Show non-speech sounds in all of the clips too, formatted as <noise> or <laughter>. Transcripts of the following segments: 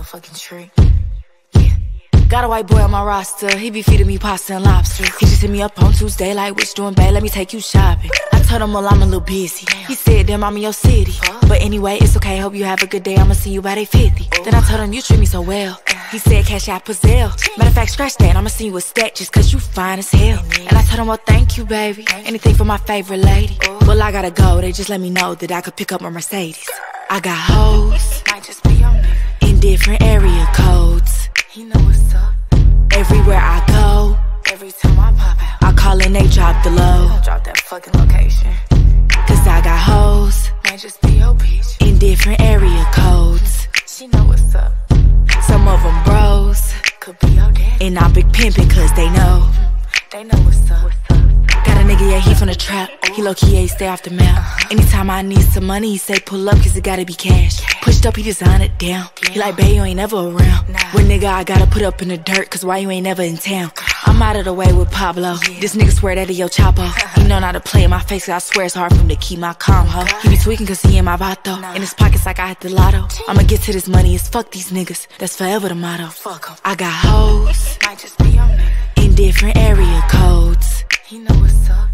motherfucking tree. Yeah. Got a white boy on my roster, he be feeding me pasta and lobster. He just hit me up on Tuesday, like, what's doing, babe? Let me take you shopping. I told him, well, I'm a little busy. He said, damn, I'm in your city. But anyway, it's okay, hope you have a good day. I'ma see you by day 50. Then I told him, you treat me so well. He said, Cash App or Zelle. Matter of fact, scratch that, I'ma see you a stack just cause you fine as hell. And I told him, well, thank you, baby. Anything for my favorite lady. Well, I gotta go, they just let me know that I could pick up my Mercedes. I got hoes. Might just be on. In different area codes. He know what's up. Everywhere I go. Every time I pop out. I call and they drop the low. Drop that fucking location. Cause I got hoes. Man, just be your bitch. In different area codes. She know what's up. Some of them bros. Could be your daddy. And I big pimpin' cause they know. They know what's up. Got a nigga, yeah, he from the trap. He low key, yeah, he stay off the map. Uh-huh. Anytime I need some money, he say pull up, cause it gotta be cash. Pushed up, he design it down. He like, babe, you ain't never around. When nigga, I gotta put up in the dirt, cause why you ain't never in town? I'm out of the way with Pablo. This nigga swear that he El Chapo. Uh-huh. He know not to play in my face, cause I swear it's hard for him to keep my calm, ho. He be tweaking cause he in my vato. In his pockets like I had the lotto. I'ma get to this money, it's fuck these niggas. That's forever the motto. Fuck 'em. I got hoes. Might just be on there. In different area codes. He know what's up.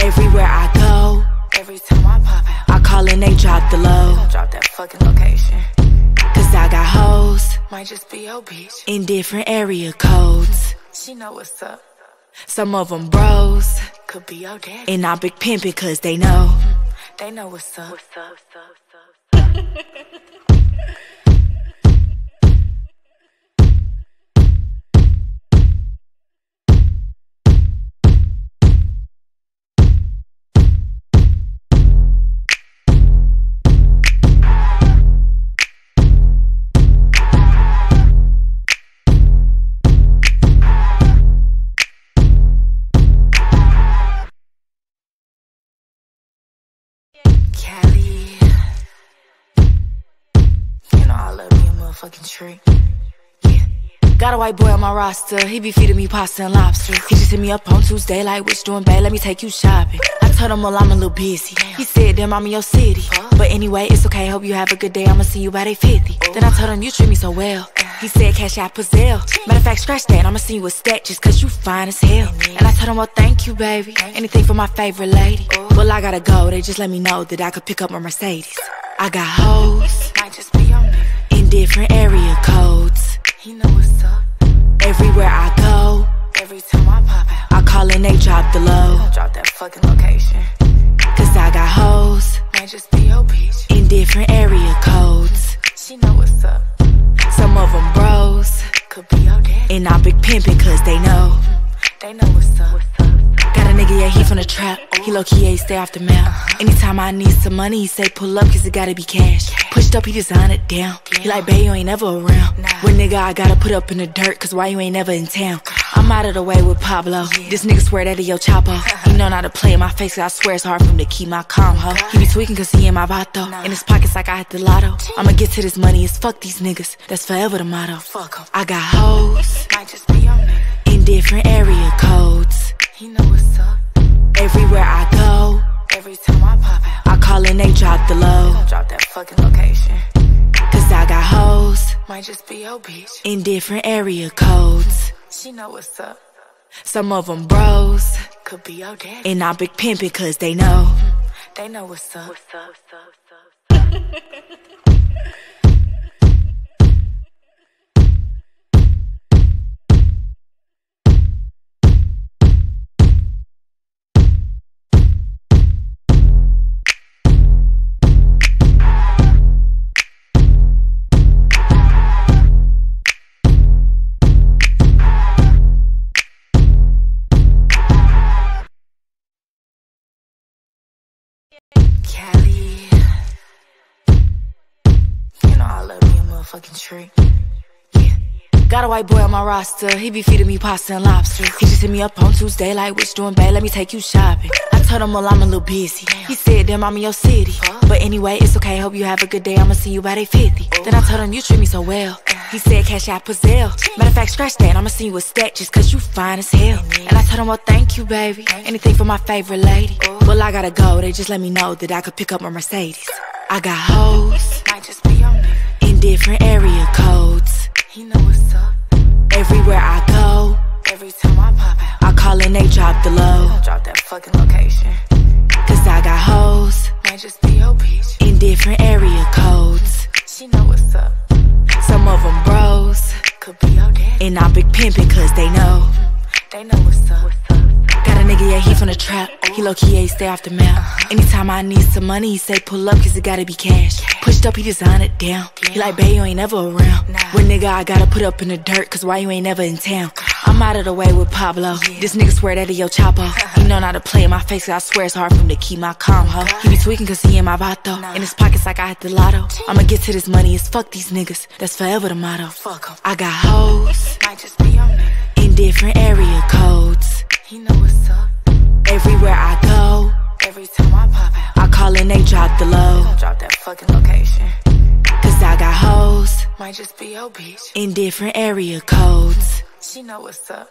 Everywhere I go. Every time I pop out. I call and they drop the low. Drop that fucking location. Cause I got hoes. Might just be your bitch. In different area codes. She know what's up. Some of them bros. Could be your daddy. And I big pimpin' cause they know. They know what's up. What's up, what's up, what's up. <laughs> tree. Yeah. Got a white boy on my roster, he be feeding me pasta and lobster. He just hit me up on Tuesday, like, what's doing, babe? Let me take you shopping. I told him, well, I'm a little busy. He said, damn, I'm in your city. But anyway, it's okay, hope you have a good day. I'ma see you by day 50. Then I told him, you treat me so well. He said, Cash App or Zelle. Matter of fact, scratch that, I'ma see you a stack just cause you fine as hell. And I told him, well, thank you, baby. Anything for my favorite lady. Oh. Well, I gotta go, they just let me know that I could pick up my Mercedes. I got hoes. Might just be on there. Different area codes. He know what's up. Everywhere I go. Every time I pop out. I call and they drop the low. Drop that fucking location. Cause I got hoes. Might just be your bitch. In different area codes. She know what's up. Some of them bros. Could be your daddy. And I big pimpin' cause they know. They know what's up. Got a nigga, yeah, he from the trap. He low key, yeah, he stay off the map. Anytime I need some money, he say pull up, cause it gotta be cash. Pushed up, he design it down. He like, babe, you ain't never around. When nigga, I gotta put up in the dirt, cause why you ain't never in town? I'm out of the way with Pablo. This nigga swear that he El Chapo. He know not to play in my face, cause I swear it's hard for him to keep my calm, ho. He be tweaking cause he in my vato. In his pockets like I had the lotto. I'ma get to this money, it's fuck these niggas. That's forever the motto. Fuck 'em. I got hoes. Might just be on. In different area codes. He know what's up. Everywhere I go. Every time I pop out. I call and they drop the low. Drop that fucking location. Cause I got hoes. Might just be your bitch. In different area codes. She know what's up. Some of them bros. Could be your daddy. And I big pimpin' cause they know. They know what's up. What's up, what's up, what's up. <laughs> tree. Yeah. Got a white boy on my roster, he be feeding me pasta and lobster. He just hit me up on Tuesday, like, what's doing, babe? Let me take you shopping. I told him, well, I'm a little busy. He said, damn, I'm in your city. But anyway, it's okay, hope you have a good day. I'ma see you by day 50. Then I told him, you treat me so well. He said, Cash App or Zelle. Matter of fact, scratch that, I'ma see you a stack just cause you fine as hell. And I told him, well, thank you, baby. Anything for my favorite lady. Well, I gotta go, they just let me know that I could pick up my Mercedes. I got hoes. <laughs> in different area codes. He know what's up. Everywhere I go, Every time I pop out, I call and they drop the low. don't drop that fucking location. Cause I got hoes Might just be your bitch. in different area codes. She know what's up. Some of them bros, Could be your daddy. and I big pimpin' cause they know. They know what's up. Got a nigga, yeah, he from the trap. He low key, yeah, he stay off the map. Uh-huh. Anytime I need some money, he say pull up, cause it gotta be cash. Pushed up, he design it down. He like, babe, you ain't never around. When nigga, I gotta put up in the dirt, cause why you ain't never in town? I'm out of the way with Pablo. This nigga swear that he El Chapo. Uh-huh. He know not to play in my face, cause I swear it's hard for him to keep my calm, ho. He be tweaking cause he in my vato. In his pockets like I hit the lotto. I'ma get to this money, it's fuck these niggas. That's forever the motto. Fuck 'em. I got hoes Might just be your nigga. In different area codes. He know what's up. Everywhere I go, Every time I pop out, I call and they drop the low. don't drop that fucking location. Cause I got hoes Might just be your bitch. in different area codes. She know what's up.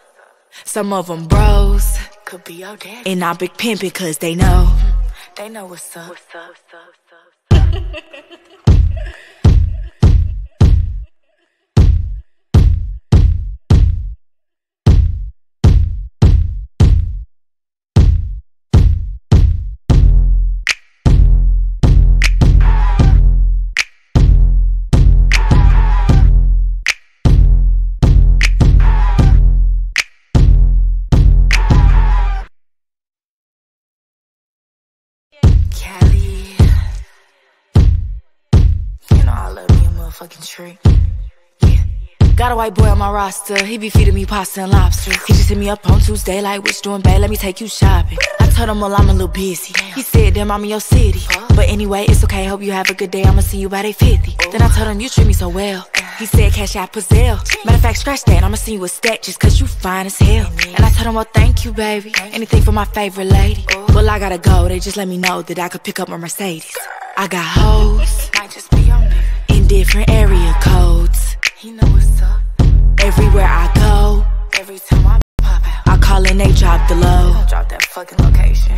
Some of them bros, Could be your daddy. and I big pimpin' cause they know. They know what's up. What's up? Cali, <laughs> got a white boy on my roster. He be feeding me pasta and lobster. He just hit me up on Tuesday, like, what's doing, babe? Let me take you shopping. I told him, well, I'm a little busy. He said, damn, I'm in your city. But anyway, it's okay. Hope you have a good day. I'ma see you by day 50. Then I told him, you treat me so well. He said, Cash App or Zelle. Matter of fact, scratch that. I'ma see you a stack just cause you fine as hell. And I told him, well, thank you, baby. Anything for my favorite lady. Well, I gotta go. They just let me know that I could pick up my Mercedes. I got hoes Might just be your nigga. Different area codes. He know what's up. Everywhere I go, Every time I pop out, I call and they drop the low. don't drop that fucking location.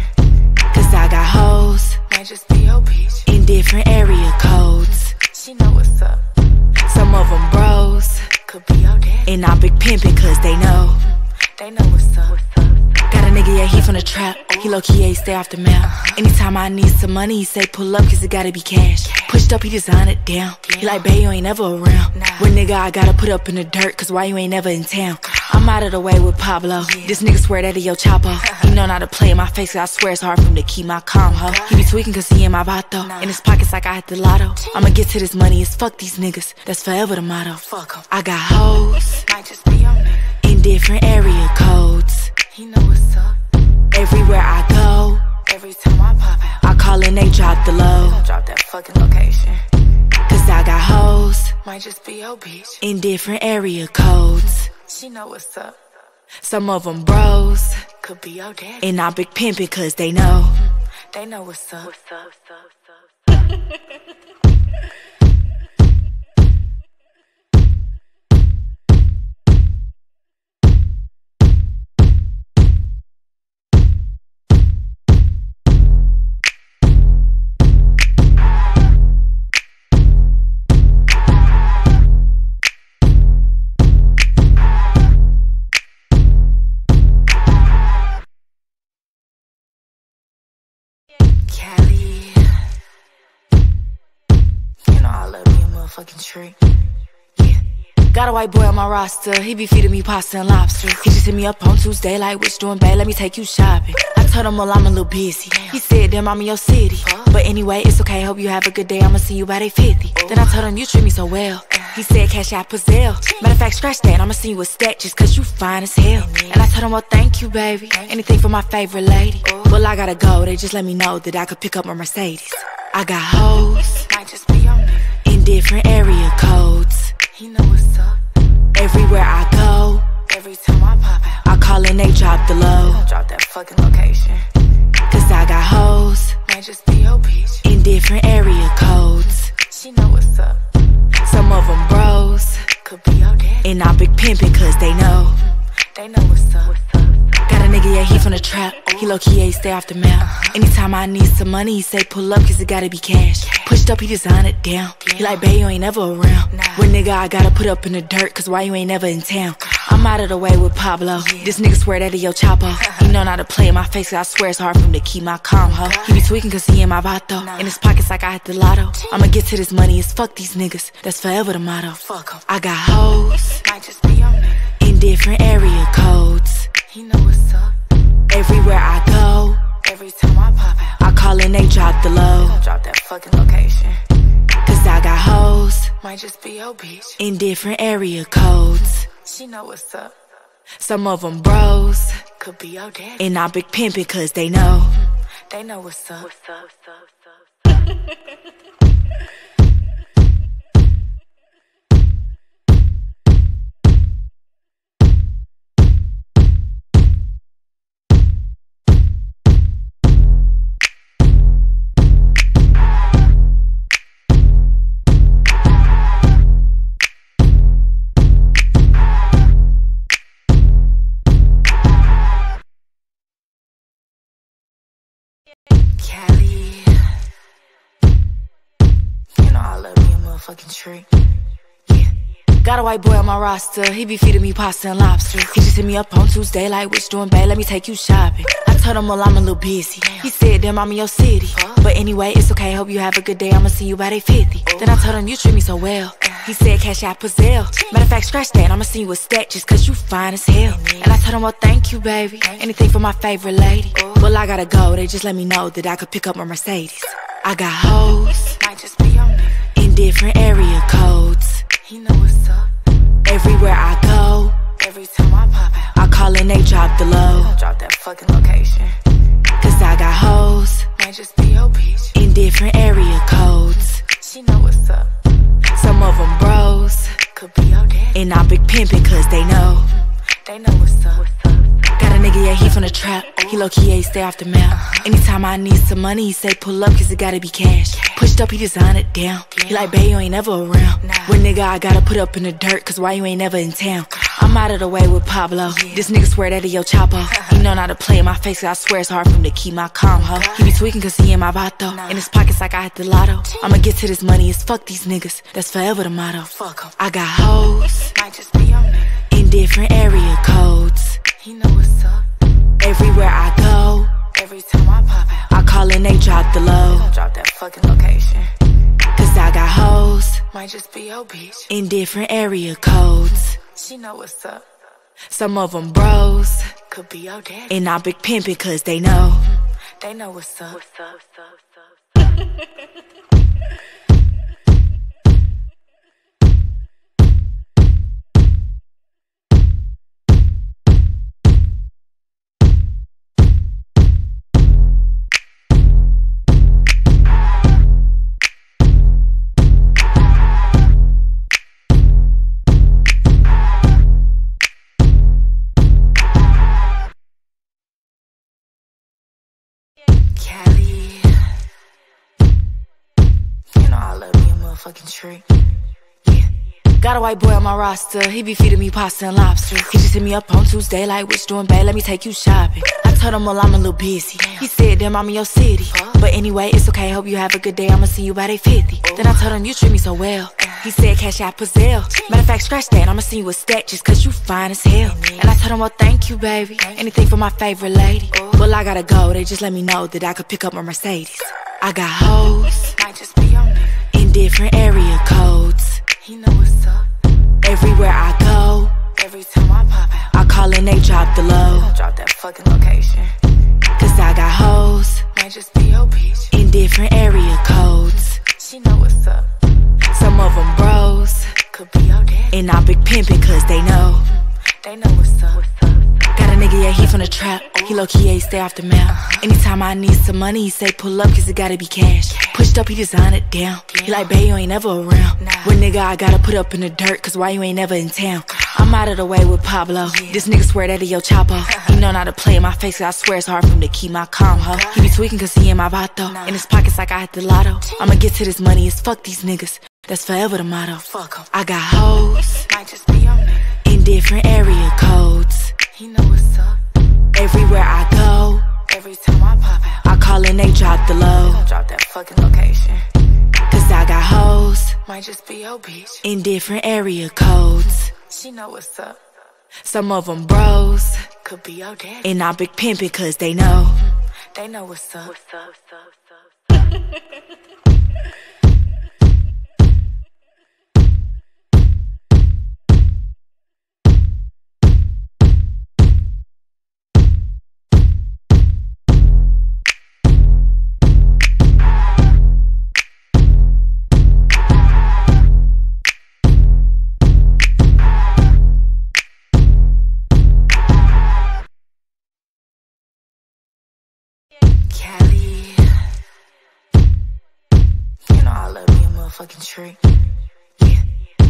Cause I got hoes Might just be your bitch. in different area codes. She know what's up. Some of them bros, Could be your daddy. and I big pimpin' cause they know. They know what's up. Got a nigga, yeah, he from the trap. He low key, yeah, he stay off the map. Uh-huh. Anytime I need some money, he say pull up cause it gotta be cash. Pushed up, he design it down. He like, babe, you ain't never around. When nigga, I gotta put up in the dirt cause why you ain't never in town? I'm out of the way with Pablo. This nigga swear that he El Chapo. <laughs> He know not to play in my face cause I swear it's hard for him to keep my calm, ho. He be tweaking cause he in my vato. In his pockets like I hit the lotto. I'ma get to this money, it's fuck these niggas. That's forever the motto. Fuck 'em. I got hoes Might just be your nigga. in different area codes. He know what's up. Everywhere I go, Every time I pop out, I call and they drop the low. don't drop that fucking location. Cause I got hoes Might just be your bitch. in different area codes. She know what's up. Some of them bros, Could be your daddy. and I big pimpin' cause they know. They know what's up. What's up? Cali, <laughs> motherfucking tree. got a white boy on my roster. He be feeding me pasta and lobster. He just hit me up on Tuesday, like, what's doing, babe? Let me take you shopping. I told him, well, I'm a little busy. He said, damn, I'm in your city. But anyway, it's okay. Hope you have a good day. I'ma see you by day 50. Then I told him, you treat me so well. He said, Cash App or Zelle. Matter of fact, scratch that. I'ma see you a stack just cause you fine as hell. And I told him, well, thank you, baby. Anything for my favorite lady. Oh. Well, I gotta go. They just let me know that I could pick up my Mercedes. I got hoes Might just be in different area codes. He know what's up. Everywhere I go, Every time I pop out, I call and they drop the low. don't drop that fucking location. Cause I got hoes Man, just be your bitch. in different area codes. She know what's up. Some of them bros, Could be your daddy. and I big pimpin' cause they know. They know what's up. Got a nigga, yeah, he from the trap. He low key, yeah, he stay off the map. Uh-huh. Anytime I need some money, he say pull up, cause it gotta be cash. Pushed up, he design it down. He like, babe, you ain't never around. When nigga, I gotta put up in the dirt, cause why you ain't never in town? I'm out of the way with Pablo. This nigga swear that he El Chapo. Uh-huh. He know not to play in my face, cause I swear it's hard for him to keep my calm, ho. He be tweaking cause he in my vato. In his pockets like I hit the lotto. I'ma get to this money, it's fuck these niggas. That's forever the motto. Fuck 'em. I got hoes Might just be your in different area codes. He know what's up. Everywhere I go, Every time I pop out, I call and they drop the low. drop that fucking location. Cause I got hoes Might just be your bitch. in different area codes. She know what's up. Some of them bros, Could be your daddy. and I big pimpin' cause they know. They know what's up. What's up? Cali. <laughs> motherfucking tree. Yeah. Got a white boy on my roster, he be feeding me pasta and lobster. He just hit me up on Tuesday, like, which doing bad, let me take you shopping. I told him, well, I'm a little busy. He said, damn, I'm in your city. But anyway, it's okay, hope you have a good day, I'ma see you by day 50. Then I told him, you treat me so well. He said, Cash App or Zelle. Matter of fact, scratch that, I'ma see you a stack just cause you fine as hell. And I told him, well, thank you, baby. Anything for my favorite lady. Well, I gotta go, they just let me know that I could pick up my Mercedes. I got hoes Might just be nigga. In different area codes. He know what's up. Everywhere I go, Every time I pop out, I call and they drop the low. drop that fucking location. Cause I got hoes Man, just be your bitch. in different area codes. She know what's up. Some of them bros, Could be your daddy. and I big pimpin' cause they know. They know what's up. Got a nigga, yeah, he from the trap. He low key, yeah, he stay off the map. Uh-huh. Anytime I need some money, he say pull up cause it gotta be cash. Pushed up, he design it down. He like, babe, you ain't never around. When nigga, I gotta put up in the dirt cause why you ain't never in town? I'm out of the way with Pablo. This nigga swear that he El Chapo. Uh-huh. He know not to play in my face cause I swear it's hard for him to keep my calm, ho. He be tweaking cause he in my vato. In his pockets like I hit the lotto. I'ma get to this money, it's fuck these niggas. That's forever the motto. Fuck 'em. I got hoes Might just be nigga. in different area codes. He know what's up. Everywhere I go, Every time I pop out, I call and they drop the low. Don't drop that fucking location. Cause I got hoes Might just be your bitch. in different area codes. She know what's up. Some of them bros, Could be your daddy. and I big pimpin' cause they know. They know what's up. What's up? Cali. <laughs> motherfucking tree. Yeah. Got a white boy on my roster, he be feeding me pasta and lobster. He just hit me up on Tuesday, like, which doing bad, let me take you shopping. I told him, well, I'm a little busy. He said, damn, I'm in your city. But anyway, it's okay, hope you have a good day, I'ma see you by day 50. Then I told him, you treat me so well. He said, Cash App or Zelle. Matter of fact, scratch that, I'ma see you a stack just cause you fine as hell. And I told him, well, thank you, baby. Anything for my favorite lady. Well, I gotta go, they just let me know that I could pick up my Mercedes. I got hoes different area codes. He know what's up. Everywhere I go, Every time I pop out, I call and they drop the low. drop that fucking location. Cause I got hoes Might just be your bitch. in different area codes. She know what's up. Some of them bros, Could be your daddy. and I big pimpin' cause they know. They know what's up. Got a nigga, yeah, he from the trap. He low key, yeah, he stay off the map. Anytime I need some money, he say pull up cause it gotta be cash. Pushed up, he design it down. He like, babe, you ain't never around. When nigga, I gotta put up in the dirt cause why you ain't never in town? I'm out of the way with Pablo. This nigga swear that he El Chapo. He know not to play in my face cause I swear it's hard for him to keep my calm, ho. He be tweaking cause he in my vato. In his pockets like I hit the lotto. I'ma get to this money, it's fuck these niggas. That's forever the motto. Fuck 'em. I got hoes Might just be in different area codes. He know what's up. Everywhere I go, Every time I pop out, I call and they drop the low. drop that fucking location. Cause I got hoes Might just be your bitch. in different area codes. She know what's up. Some of them bros, Could be your daddy. and I big pimpin' cause they know. They know what's up. What's up? Cali. <laughs> motherfucking treat. Yeah.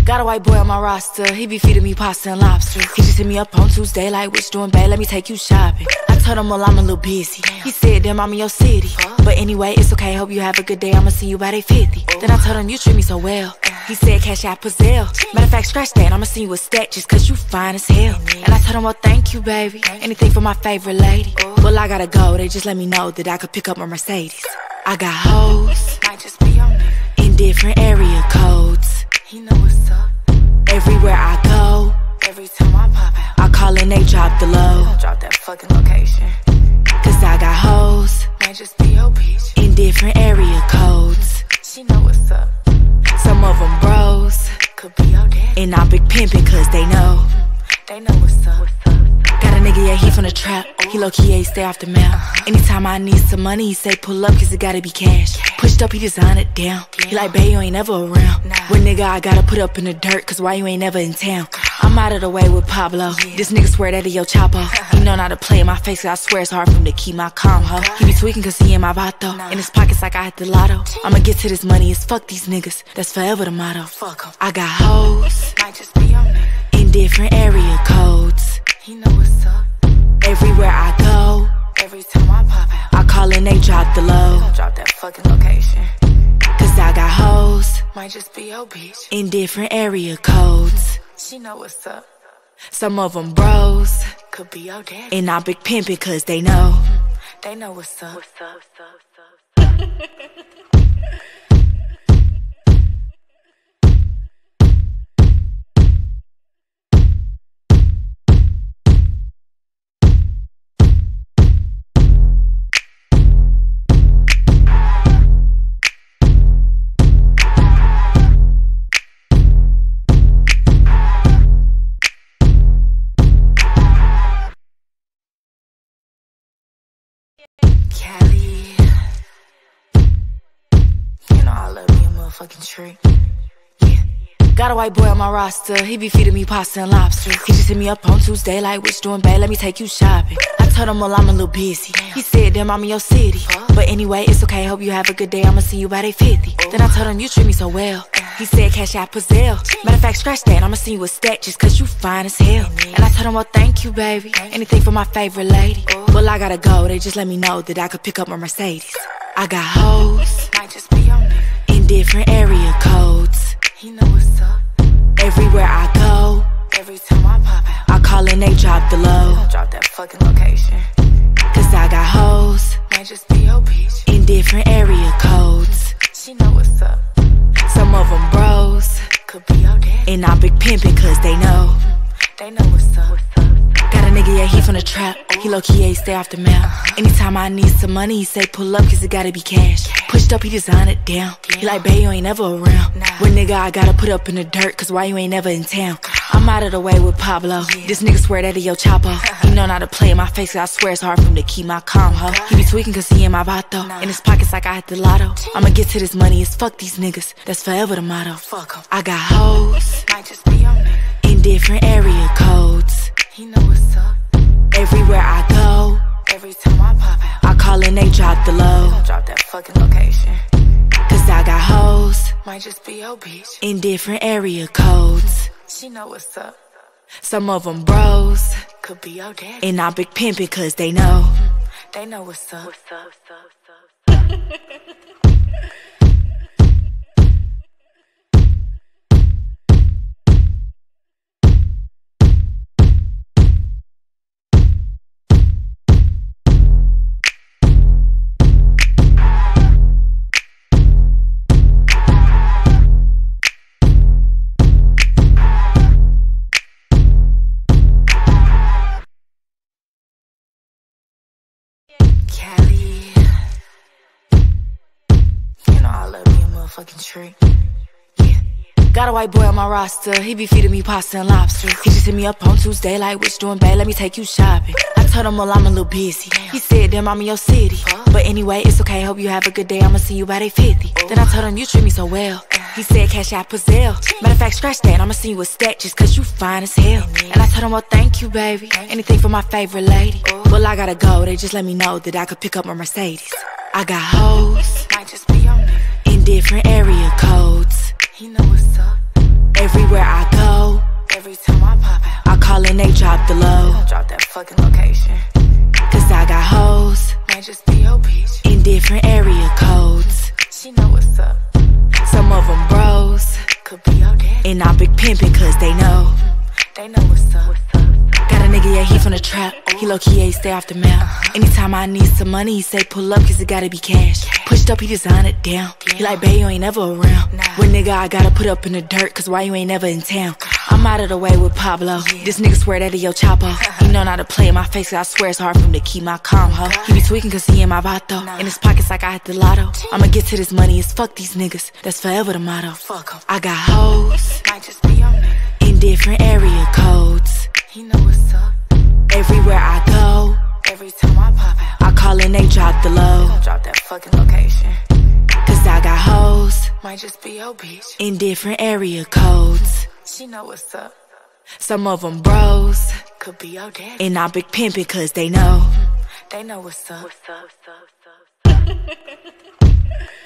Got a white boy on my roster, he be feeding me pasta and lobster. He just hit me up on Tuesday, like, what's doing, babe? Let me take you shopping. I told him, well, I'm a little busy. He said, damn, I'm in your city. But anyway, it's okay, hope you have a good day, I'ma see you by day 50. Then I told him, you treat me so well. He said, Cash App or Zelle. Matter of fact, scratch that, I'ma see you a stat just cause you fine as hell. And I told him, well, thank you, baby. Anything for my favorite lady. Well, I gotta go, they just let me know that I could pick up my Mercedes. I got hoes Might just be your nigga. In different area codes. He know what's up. Everywhere I go, Every time I pop out, I call and they drop the low. drop that fucking location. Cause I got hoes Might just be your bitch. in different area codes. She know what's up. Some of them bros, Could be your daddy. and I big pimpin' cause they know. They know what's up. Got a nigga, yeah, he from the trap. He low key, yeah, he stay off the map. Uh-huh. Anytime I need some money, he say pull up cause it gotta be cash. Pushed up, he design it down. He like, babe, you ain't never around. When nigga, I gotta put up in the dirt cause why you ain't never in town? I'm out of the way with Pablo. This nigga swear that he El Chapo. <laughs> He know not to play in my face, cause I swear it's hard for him to keep my calm, ho. He be tweaking cause he in my vato. In his pockets like I hit the lotto. I'ma get to this money, it's fuck these niggas. That's forever the motto. Fuck 'em. I got hoes Might just be your nigga. in different area codes. He know what's up. Everywhere I go, Every time I pop out, I call and they drop the low. Don't drop that fucking location. Cause I got hoes Might just be your bitch. in different area codes. She know what's up. Some of them bros, Could be your daddy. and I big pimpin' cause they know. They know what's up. What's up? Cali. <laughs> motherfucking treat. Yeah. Got a white boy on my roster, he be feeding me pasta and lobster. He just hit me up on Tuesday, like, what's doing, babe? Let me take you shopping. I told him, well, I'm a little busy. He said, damn, I'm in your city. But anyway, it's okay, hope you have a good day, I'ma see you by day 50. Then I told him, you treat me so well. He said, Cash App or Zelle. Matter of fact, scratch that, I'ma see you a stat just cause you fine as hell. And I told him, well, thank you, baby. Anything for my favorite lady. Well, I gotta go, they just let me know that I could pick up my Mercedes. I got hoes in different area codes. He know what's up. Everywhere I go, Every time I pop out, I call and they drop the low. drop that fucking location. Cause I got hoes Might just be your bitch. in different area codes. She know what's up. Some of them bros, Could be your daddy. and I big pimpin' cause they know. They know what's up. Got a nigga, yeah, he from the trap. He low key, yeah, he stay off the map. Uh-huh. Anytime I need some money, he say pull up cause it gotta be cash. Pushed up, he design it down. He like, babe, you ain't never around. When nigga, I gotta put up in the dirt cause why you ain't never in town? I'm out of the way with Pablo. This nigga swear that he El Chapo. <laughs> He know not to play in my face cause I swear it's hard for him to keep my calm, ho. He be tweaking cause he in my vato. In his pockets like I hit the lotto. I'ma get to this money, it's fuck these niggas. That's forever the motto. Fuck 'em. I got hoes Might just be your nigga. In different area codes. He know what's up. Everywhere I go, Every time I pop out, I call and they drop the low. drop that fucking location. Cause I got hoes Might just be your bitch. in different area codes. She know what's up. Some of them bros, Could be your daddy. and I big pimpin' cause they know. They know what's up. What's up? motherfucking <laughs> Got a white boy on my roster, he be feeding me pasta and lobster. He just hit me up on Tuesday, like, what's doing, babe? Let me take you shopping. I told him, well, I'm a little busy. He said, damn, I'm in your city. But anyway, it's okay, hope you have a good day. I'ma see you by day 50. Then I told him, you treat me so well. He said, Cash App or Zelle. Matter of fact, scratch that, I'ma see you a stack just cause you fine as hell. And I told him, well, thank you, baby. Anything for my favorite lady. Well, I gotta go, they just let me know that I could pick up my Mercedes. I got hoes Might just be your nigga. Different area codes. He know what's up. Everywhere I go, Every time I pop out, I call and they drop the low. I'll drop that fucking location. Cause I got hoes Man, just be your bitch. in different area codes. She know what's up. Some of them bros, Could be your daddy. and I big pimpin' cause they know. They know what's up. what's up. Got a nigga, yeah, he from the trap. He low key, yeah, he stay off the map. Uh-huh. Anytime I need some money, he say pull up cause it gotta be cash. Pushed up, he design it down. He like, babe, you ain't never around. When nigga, I gotta put up in the dirt cause why you ain't never in town? I'm out of the way with Pablo. This nigga swear that he El Chapo. Uh-huh. He know not to play in my face, cause I swear it's hard for him to keep my calm, ho. He be tweaking cause he in my vato. In his pockets like I hit the lotto. I'ma get to this money, it's fuck these niggas. That's forever the motto. Fuck 'em. I got hoes Might just be nigga. in different area codes. He know what's up. Everywhere I go, Every time I pop out, I call and they drop the low. I'll drop that fucking location. Cause I got hoes Might just be your bitch. in different area codes. She know what's up. Some of them bros, Could be your daddy. and I big pimpin' cause they know. They know what's up. What's up? Cali, <laughs>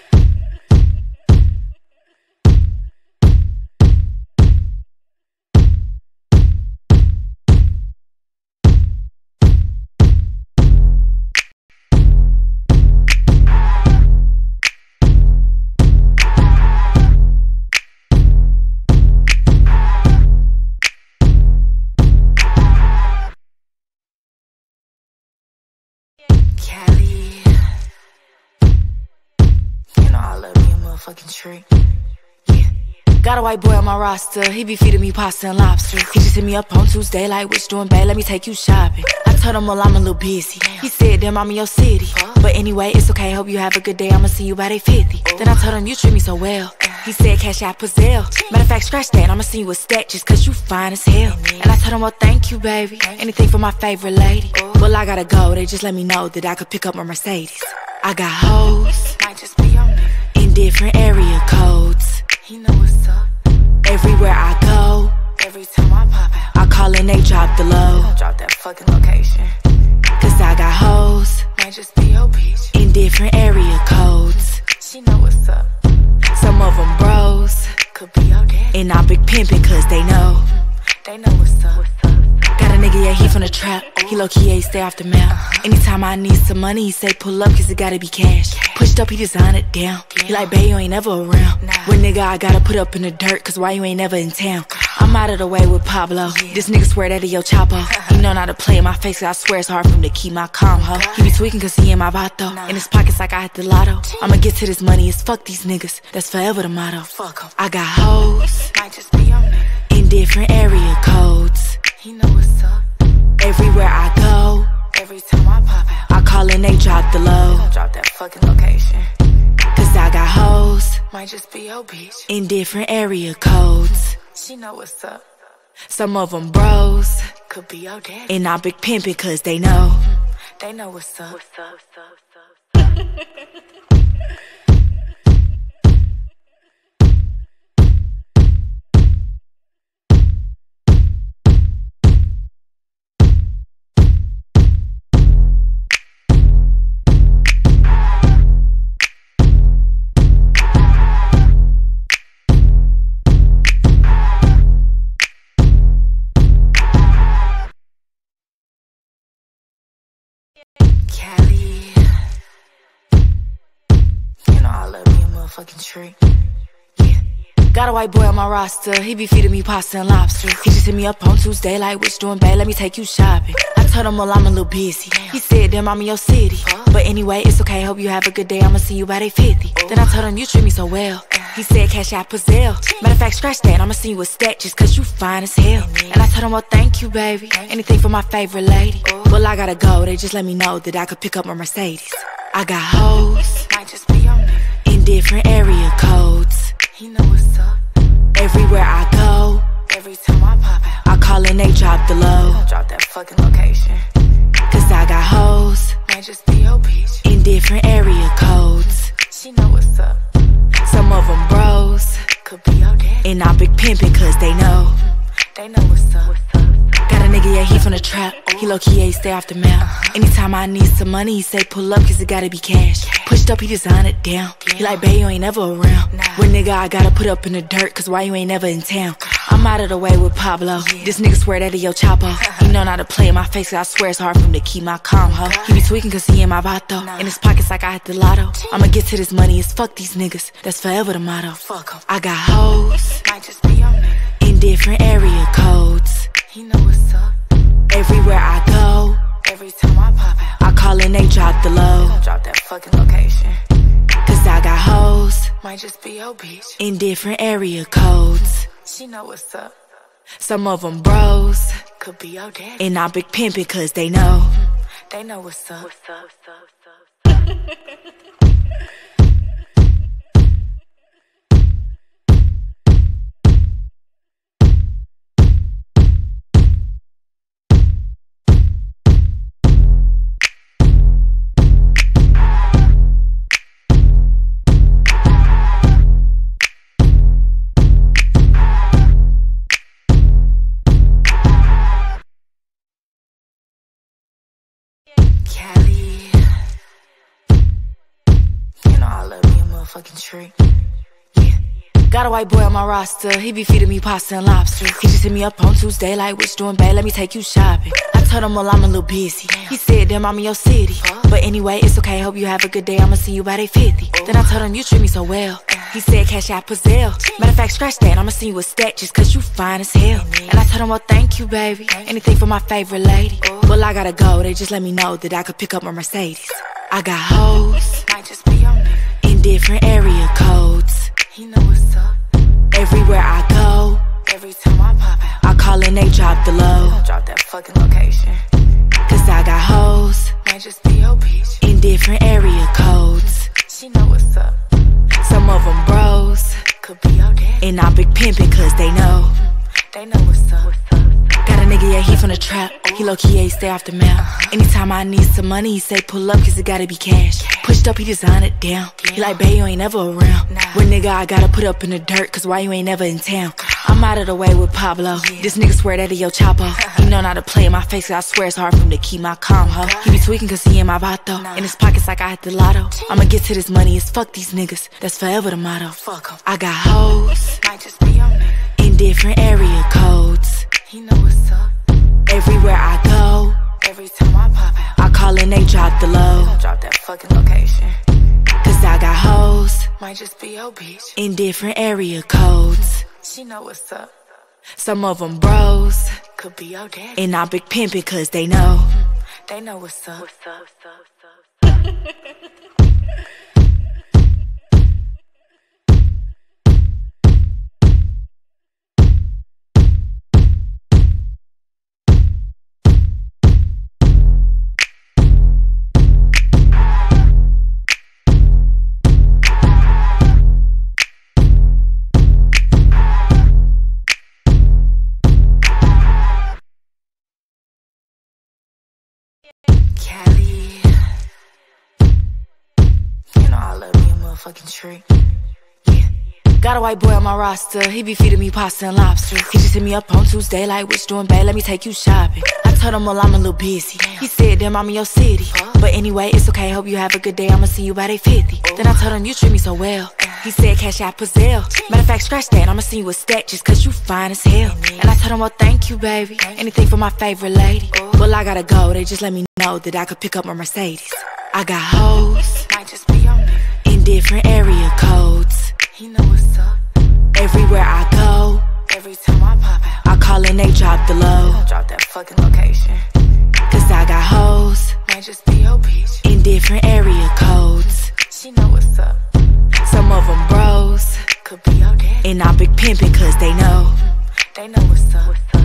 motherfucking tree. yeah. Got a white boy on my roster, he be feeding me pasta and lobster. He just hit me up on Tuesday, like, what's doing, babe? Let me take you shopping. I told him, well, I'm a little busy. He said, damn, I'm in your city. But anyway, it's okay, hope you have a good day. I'ma see you by day 50. Then I told him, you treat me so well. He said, Cash App or Zelle. Matter of fact, scratch that, I'ma see you a stack just cause you fine as hell. And I told him, well, thank you, baby. Anything for my favorite lady. Well, I gotta go, they just let me know that I could pick up my Mercedes. I got hoes different area codes. He know what's up. Everywhere I go, Every time I pop out, I call and they drop the low. I'll drop that fucking location. Cause I got hoes Might just be your bitch. in different area codes. She know what's up. Some of them bros, Could be your daddy. and I big pimpin' cause they know. They know what's up. Got a nigga, yeah, he from the trap. He low key, yeah, he stay off the map. Uh-huh. Anytime I need some money, he say pull up cause it gotta be cash. Pushed up, he design it down. He like, babe, you ain't never around. When nigga, I gotta put up in the dirt cause why you ain't never in town? I'm out of the way with Pablo. This nigga swear that he El Chapo. Uh-huh. He know not to play in my face, cause I swear it's hard for him to keep my calm, ho. He be tweaking cause he in my vato. In his pockets like I hit the lotto. I'ma get to this money, it's fuck these niggas. That's forever the motto. I got hoes Might just be in different area codes. He know what's up. Everywhere I go, Every time I pop out, I call and they drop the low. I'll drop that fucking location. Cause I got hoes Might just be your bitch. in different area codes. She know what's up. Some of them bros, Could be your daddy. and I big pimpin' cause they know. They know what's up. What's up? Cali, <laughs> motherfucking tree. Got a white boy on my roster, he be feeding me pasta and lobster. He just hit me up on Tuesday, like, what's doing, babe? Let me take you shopping. I told him, well, I'm a little busy. He said, damn, I'm in your city. But anyway, it's okay, hope you have a good day. I'ma see you by day 50. Then I told him, you treat me so well. He said, Cash App or Zelle. Matter of fact, scratch that, I'ma see you a stack just cause you fine as hell. And I told him, well, thank you, baby. Anything for my favorite lady. Oh. Well, I gotta go, they just let me know that I could pick up my Mercedes. I got hoes Might just be your nigga. Different area codes. He know what's up. Everywhere I go, Every time I pop out, I call and they drop the low. don't drop that fucking location. Cause I got hoes Man, just be your bitch. in different area codes. She know what's up. Some of them bros, Could be your dad. and I big pimpin' cause they know. They know what's up. Got a nigga, yeah, he from the trap. He low key, yeah, stay off the map. Uh-huh. Anytime I need some money, he say pull up, cause it gotta be cash. Pushed up, he design it down. He like, babe, you ain't never around. When nigga, I gotta put up in the dirt, cause why you ain't never in town? Uh-huh. I'm out of the way with Pablo. This nigga swear that he El Chapo. Uh-huh. He know not to play in my face, cause I swear it's hard for him to keep my calm, ho. He be tweaking cause he in my vato. In his pockets like I hit the lotto. I'ma get to this money, it's fuck these niggas. That's forever the motto. Fuck 'em. I got hoes Might just be your nigga. In different area codes. He know what's up. Everywhere I go, Every time I pop out, I call and they drop the low. don't drop that fucking location. Cause I got hoes Might just be your bitch. in different area codes. She know what's up. Some of them bros, Could be your dad. and I big pimpin' cause they know. They know what's up. What's up? What's up? What's up? <laughs> motherfucking tree. Yeah. Got a white boy on my roster, he be feeding me pasta and lobster. He just hit me up on Tuesday, like, which doing bad, let me take you shopping. I told him, well, I'm a little busy. He said, damn, I'm in your city. But anyway, it's okay, hope you have a good day, I'ma see you by day 50. Then I told him, you treat me so well. He said, Cash App or Zelle. Matter of fact, scratch that, I'ma see you a stat just cause you fine as hell. And I told him, well, thank you, baby. Anything for my favorite lady. Well, I gotta go, they just let me know that I could pick up my Mercedes. I got hoes Might just be your nigga. In different area codes. He know what's up. Everywhere I go, Every time I pop out, I call and they drop the low. don't drop that fucking location. Cause I got hoes Might just be your bitch. in different area codes. She know what's up. Some of them bros, Could be your dad. and I big pimpin' cause they know. They know what's up. Got a nigga, yeah, he from the trap. He low key, yeah, stay off the map. Uh-huh. Anytime I need some money, he say pull up cause it gotta be cash. Pushed up, he design it down. He like, babe, you ain't never around. When nigga, I gotta put up in the dirt cause why you ain't never in town? I'm out of the way with Pablo. This nigga swear that he El Chapo. <laughs> He know not to play in my face cause I swear it's hard for him to keep my calm, ho. He be tweaking cause he in my vato. In his pockets like I hit the lotto. I'ma get to this money, it's fuck these niggas. That's forever the motto. Fuck 'em. I got hoes Might just be your in different area codes. He know what's up. Everywhere I go, Every time I pop out, I call and they drop the low. don't drop that fucking location. Cause I got hoes Might just be your bitch. in different area codes. She know what's up. Some of them bros, Could be your dad. and I big pimpin' cause they know. They know what's up. What's up? What's up? What's up? Motherfucking tree. Got a white boy on my roster, he be feeding me pasta and lobster. He just hit me up on Tuesday, like, which doing bad, let me take you shopping. I told him, well, I'm a little busy. He said, damn, I'm in your city. But anyway, it's okay, hope you have a good day, I'ma see you by day 50. Then I told him, you treat me so well. He said, Cash App or Zelle. Matter of fact, scratch that, I'ma see you a stat just cause you fine as hell. And I told him, well, thank you, baby. Anything for my favorite lady. Well, I gotta go, they just let me know that I could pick up my Mercedes. I got hoes Might just be your nigga. Different area codes. He know what's up. Everywhere I go, Every time I pop out, I call and they drop the low. don't drop that fucking location. Cause I got hoes Might just be your bitch. in different area codes. She know what's up. Some of them bros, Could be your dad. and I big pimpin' cause they know. They know what's up. Got a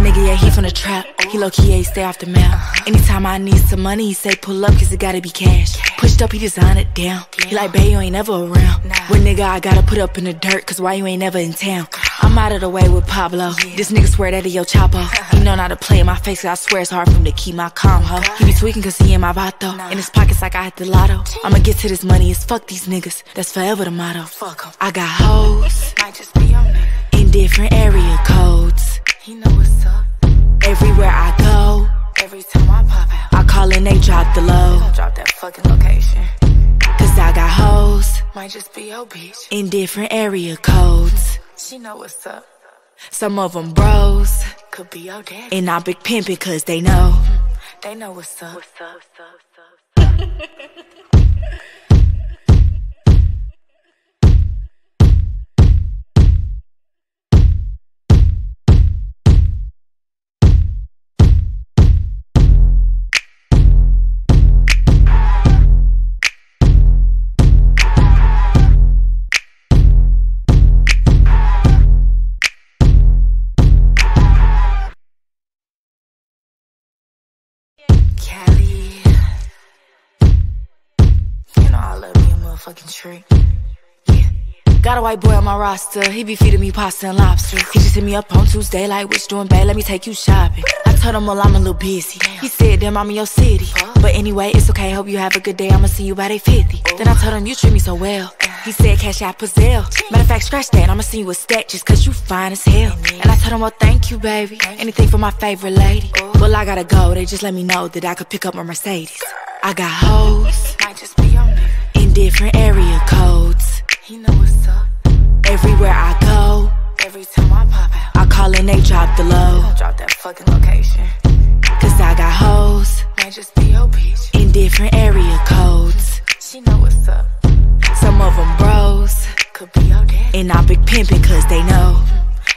nigga, yeah, he from the trap. He low key, yeah, he stay off the map. Anytime I need some money, he say pull up, cause it gotta be cash. Pushed up, he design it down. He like, babe, you ain't never around. When nigga, I gotta put up in the dirt, cause why you ain't never in town? I'm out of the way with Pablo. This nigga swear that he El Chapo. He know not to play in my face, cause I swear it's hard for him to keep my calm, ho. He be tweaking cause he in my vato. In his pockets like I hit the lotto. I'ma get to this money, it's fuck these niggas. That's forever the motto. Fuck 'em. I got hoes Might just be your in different area codes. He know what's up. Everywhere I go, Every time I pop out, I call and they drop the low. Don't drop that fucking location. Cause I got hoes Might just be your bitch. in different area codes. She know what's up. Some of them bros, Could be your daddy. and I big pimpin' cause they know. They know what's up. What's up? What's up? What's up? <laughs> motherfucking tree. Got a white boy on my roster, he be feeding me pasta and lobster. He just hit me up on Tuesday, like, which doing bad, let me take you shopping. I told him, well, I'm a little busy. He said, damn, I'm in your city. But anyway, it's okay, hope you have a good day, I'ma see you by day 50. Then I told him, you treat me so well. He said, Cash App or Zelle. Matter of fact, scratch that, I'ma see you a stack just cause you fine as hell. And I told him, well, thank you, baby. Anything for my favorite lady. Well, I gotta go, they just let me know that I could pick up my Mercedes. I got hoes Might just be your different area codes. He know what's up. Everywhere I go, Every time I pop out, I call and they drop the low. drop that fucking location. Cause I got hoes Might just be your bitch. in different area codes. She know what's up. Some of them bros, Could be your daddy. and I big pimpin' cause they know.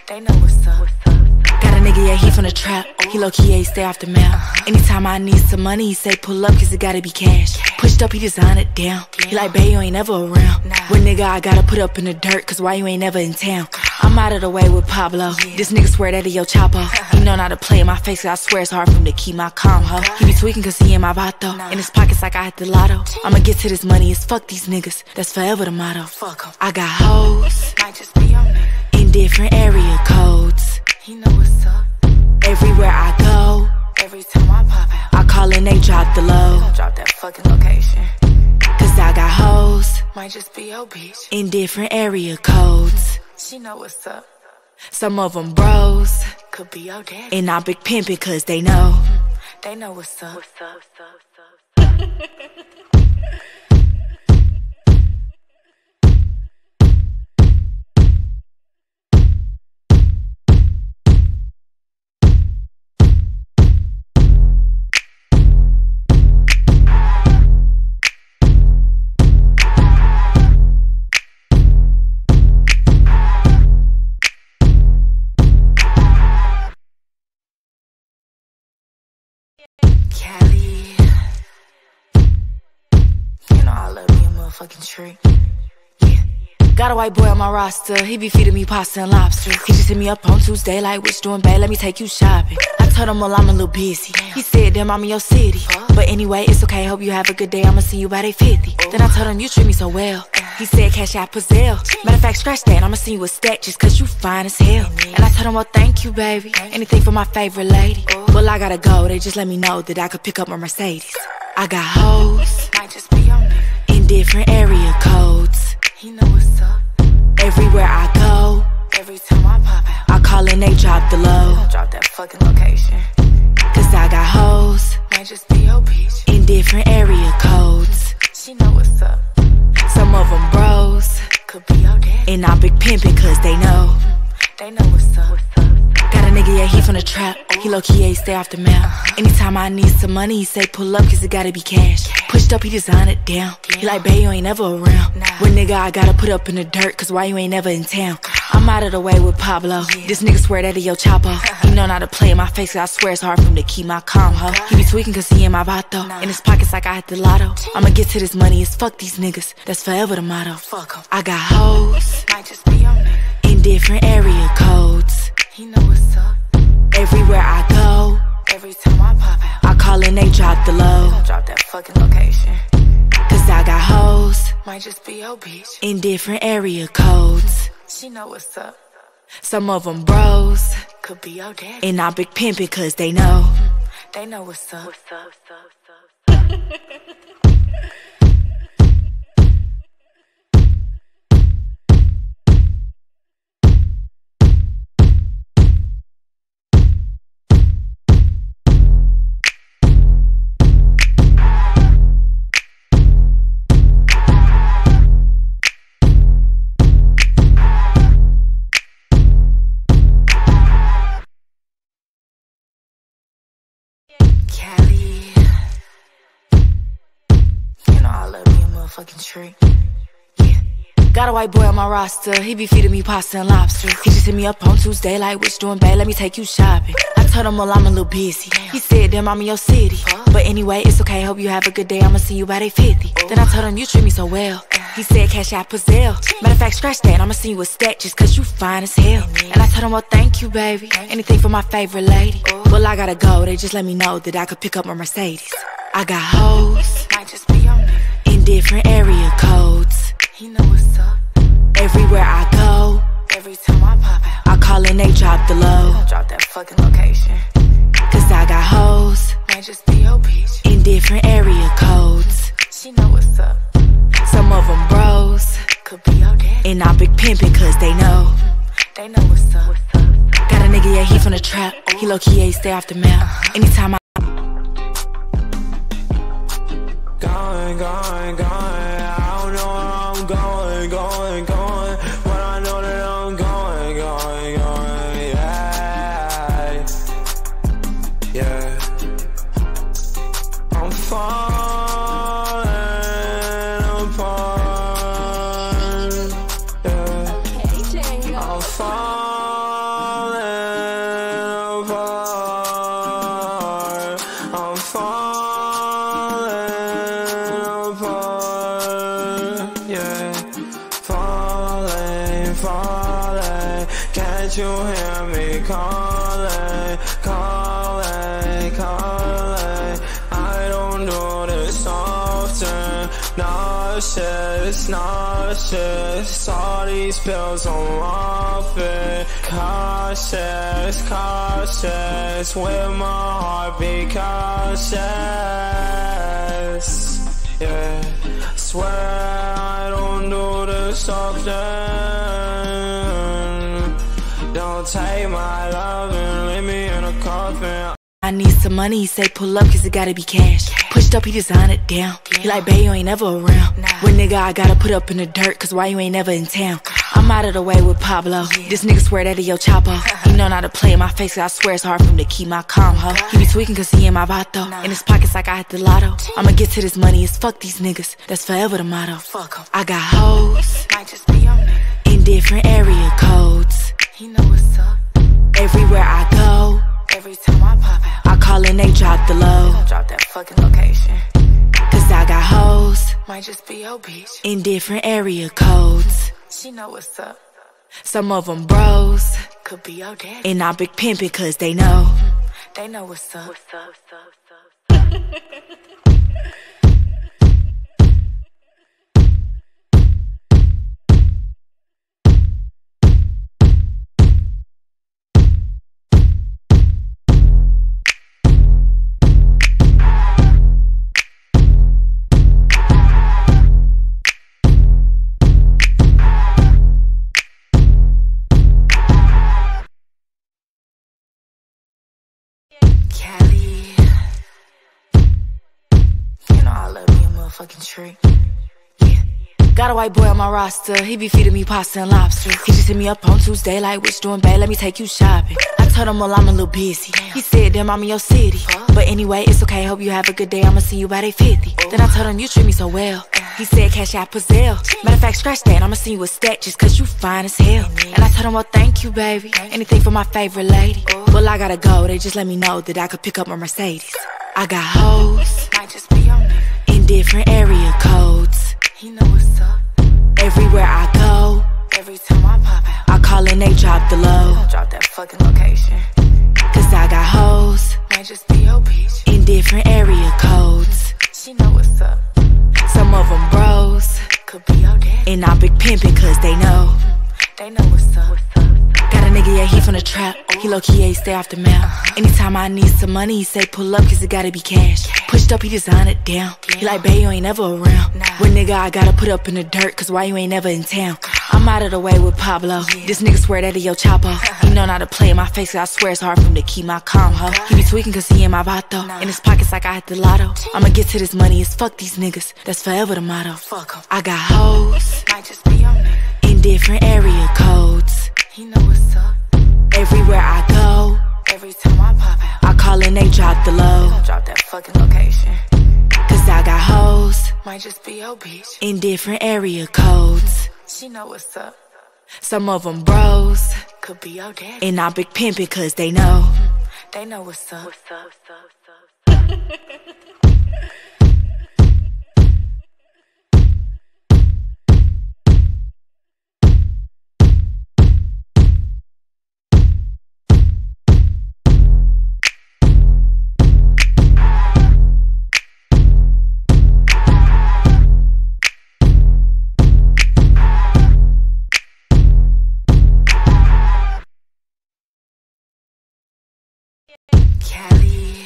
They know what's up. what's up. Got a nigga, yeah, he from the trap. He low key, yeah, he stay off the map. Uh-huh. Anytime I need some money, he say pull up cause it gotta be cash. Pushed up, he design it down. He like, babe, you ain't never around. When nigga, I gotta put up in the dirt cause why you ain't never in town? I'm out of the way with Pablo. This nigga swear that he El Chapo. <laughs> He know not to play in my face, I swear it's hard for him to keep my calm, ho. He be tweaking cause he in my vato. In his pockets like I hit the lotto. I'ma get to this money, it's fuck these niggas. That's forever the motto. Fuck 'em. I got hoes Might just be your in different area codes. He know what's up. Everywhere I go, Every time I pop out, I call and they drop the low. drop that fucking location. Cause I got hoes Might just be your bitch. in different area codes. She know what's up. Some of them bros, Could be your daddy. and I big pimpin' cause they know. They know what's up. What's up? What's up? What's up? <laughs> motherfucking tree. Got a white boy on my roster, he be feeding me pasta and lobster. He just hit me up on Tuesday, like, which doing bad, let me take you shopping. I told him, well, I'm a little busy. He said, damn, I'm in your city. But anyway, it's okay, hope you have a good day, I'ma see you by day 50. Then I told him, you treat me so well. He said, Cash App or Zelle. Matter of fact, scratch that, I'ma see you a stack just cause you fine as hell. And I told him, well, thank you, baby. Anything for my favorite lady. Well, I gotta go, they just let me know that I could pick up my Mercedes. I got hoes different area codes. He know what's up. Everywhere I go, Every time I pop out, I call and they drop the low. drop that fucking location. Cause I got hoes Might just be your bitch. in different area codes. She know what's up. Some of them bros, Could be your daddy. and I big pimpin' cause they know. They know what's up. Got a nigga, yeah, he from the trap. He low key, yeah, he stay off the map. Uh-huh. Anytime I need some money, he say pull up cause it gotta be cash. Pushed up, he design it down. He like, babe, you ain't never around. When nigga, I gotta put up in the dirt cause why you ain't never in town? I'm out of the way with Pablo. This nigga swear that he El Chapo. He <laughs> know not to play in my face, I swear it's hard for him to keep my calm, ho. He be tweaking cause he in my vato. In his pockets like I hit the lotto. I'ma get to this money, it's fuck these niggas. That's forever the motto. Fuck 'em. I got hoes Might just be your nigga. In different area codes. He know what's up. Everywhere I go, every time I pop out, I call and they drop the low. Don't Drop that fucking location. Cause I got hoes, might just be your bitch. In different area codes. She know what's up. Some of them bros, could be your daddy. And I big pimpin' cause they know. They know what's up. What's up, what's up, what's up. <laughs> Got a white boy on my roster, he be feeding me pasta and lobster. He just hit me up on Tuesday, like, what's doing, babe? Let me take you shopping. I told him, well, I'm a little busy. He said, damn, I'm in your city. But anyway, it's okay, hope you have a good day, I'ma see you by day 50. Then I told him, you treat me so well. He said, Cash App or Zelle. Matter of fact, scratch that, I'ma see you a stack just cause you fine as hell. And I told him, well, thank you, baby. Anything for my favorite lady. Well, I gotta go, they just let me know that I could pick up my Mercedes. I got hoes. Might just be on different area codes. He know what's up. Everywhere I go, every time I pop out, I call and they drop the low. Drop that fucking location. Cause I got hoes, might just be your bitch. In different area codes. She know what's up. Some of them bros, could be your dad. And I big pimpin' cause they know. They know what's up. What's up? Got a nigga, yeah, he from the trap. He low key, yeah, stay off the map. Uh-huh. Anytime I going, going, going. Nauseous, nauseous. All these pills I'm off. Cautious, cautious. With my heart be cautious. Yeah, swear I don't do this often. Don't take my love and leave me in a coffin. I need some money, say pull up cause it gotta be cash. Pushed up, he designed it down. He like, babe, you ain't never around. Nah. When nigga, I gotta put up in the dirt cause why you ain't never in town? I'm out of the way with Pablo. This nigga swear that he El Chapo. Uh-huh. He know not to play in my face, cause I swear it's hard for him to keep my calm, huh? He be tweaking cause he in my vato. In his pockets like I hit the lotto. I'ma get to this money, it's fuck these niggas. That's forever the motto. I got hoes. Might just be on there. In different area codes. He know what's up. Everywhere I go, every time I pop out, I and they drop the low. Drop that fucking location. Cause I got hoes, might just be your bitch. In different area codes. She know what's up. Some of them bros, could be your daddy. And I big pimpin' cause they know. They know what's up. What's up, what's up, what's up. <laughs> motherfucking tree. Yeah. Got a white boy on my roster, he be feeding me pasta and lobster. He just hit me up on Tuesday, like, what's doing, babe? Let me take you shopping. I told him, well, I'm a little busy. He said, damn, I'm in your city. But anyway, it's okay, hope you have a good day, I'ma see you by day 50. Then I told him, you treat me so well. He said, Cash App or Zelle. Matter of fact, scratch that, I'ma see you a stack cause you fine as hell. And I told him, well, thank you, baby. Anything for my favorite lady. Well, I gotta go, they just let me know that I could pick up my Mercedes. I got hoes. Might just be different area codes. He know what's up. Everywhere I go, every time I pop out, I call and they drop the low. Drop that fucking location. Cause I got hoes Might just be your bitch. in different area codes. She know what's up. Some of them bros, Could be your dad. and I big pimpin' cause they know. They know what's up. Got a nigga, yeah, he from the trap. He low key, yeah, he stay off the map. Uh-huh. Anytime I need some money, he say pull up, cause it gotta be cash. Pushed up, he design it down. He like, babe, you ain't never around. When nigga, I gotta put up in the dirt, cause why you ain't never in town? I'm out of the way with Pablo. This nigga swear that he El Chapo. <laughs> He know not to play in my face, cause I swear it's hard for him to keep my calm, huh? He be tweaking cause he in my vato. In his pockets like I hit the lotto. I'ma get to this money, it's fuck these niggas. That's forever the motto. I got hoes Might just be your nigga. In different area codes. He know what's up. Everywhere I go, Every time I pop out. I call and they drop the low. Don't Drop that fucking location. Cause I got hoes Might just be your bitch. in different area codes. She know what's up. Some of them bros, Could be your dad. and I big pimpin' cause they know. They know what's up. What's up? <laughs> Kali,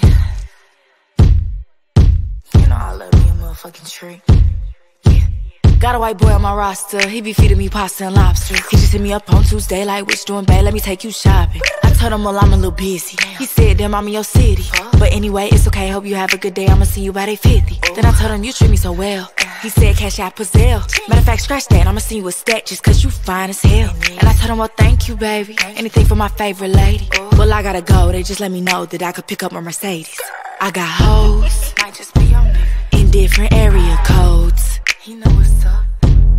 You know I love me a motherfucking treat. got a white boy on my roster. He be feeding me pasta and lobster. He just hit me up on Tuesday, like, which doing bad? Let me take you shopping. I told him, well, I'm a little busy. He said, damn, I'm in your city. But anyway, it's okay, hope you have a good day. I'ma see you by day 50. Then I told him, you treat me so well. He said, Cash App or Zelle. Matter of fact, scratch that, I'ma see you a stack just cause you fine as hell. And I told him, well, thank you, baby. Anything for my favorite lady. Well, I gotta go, they just let me know that I could pick up my Mercedes. I got hoes Might just be your nigga. in different area codes. He know what's up.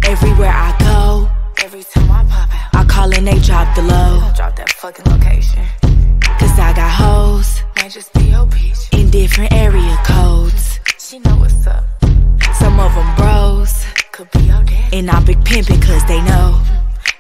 Everywhere I go, Every time I pop out. I call and they drop the low. Drop that fucking location. Cause I got hoes Might just be your bitch. in different area codes. She know what's up. Some of them bros, Could be your dad. and I big pimpin' cause they know.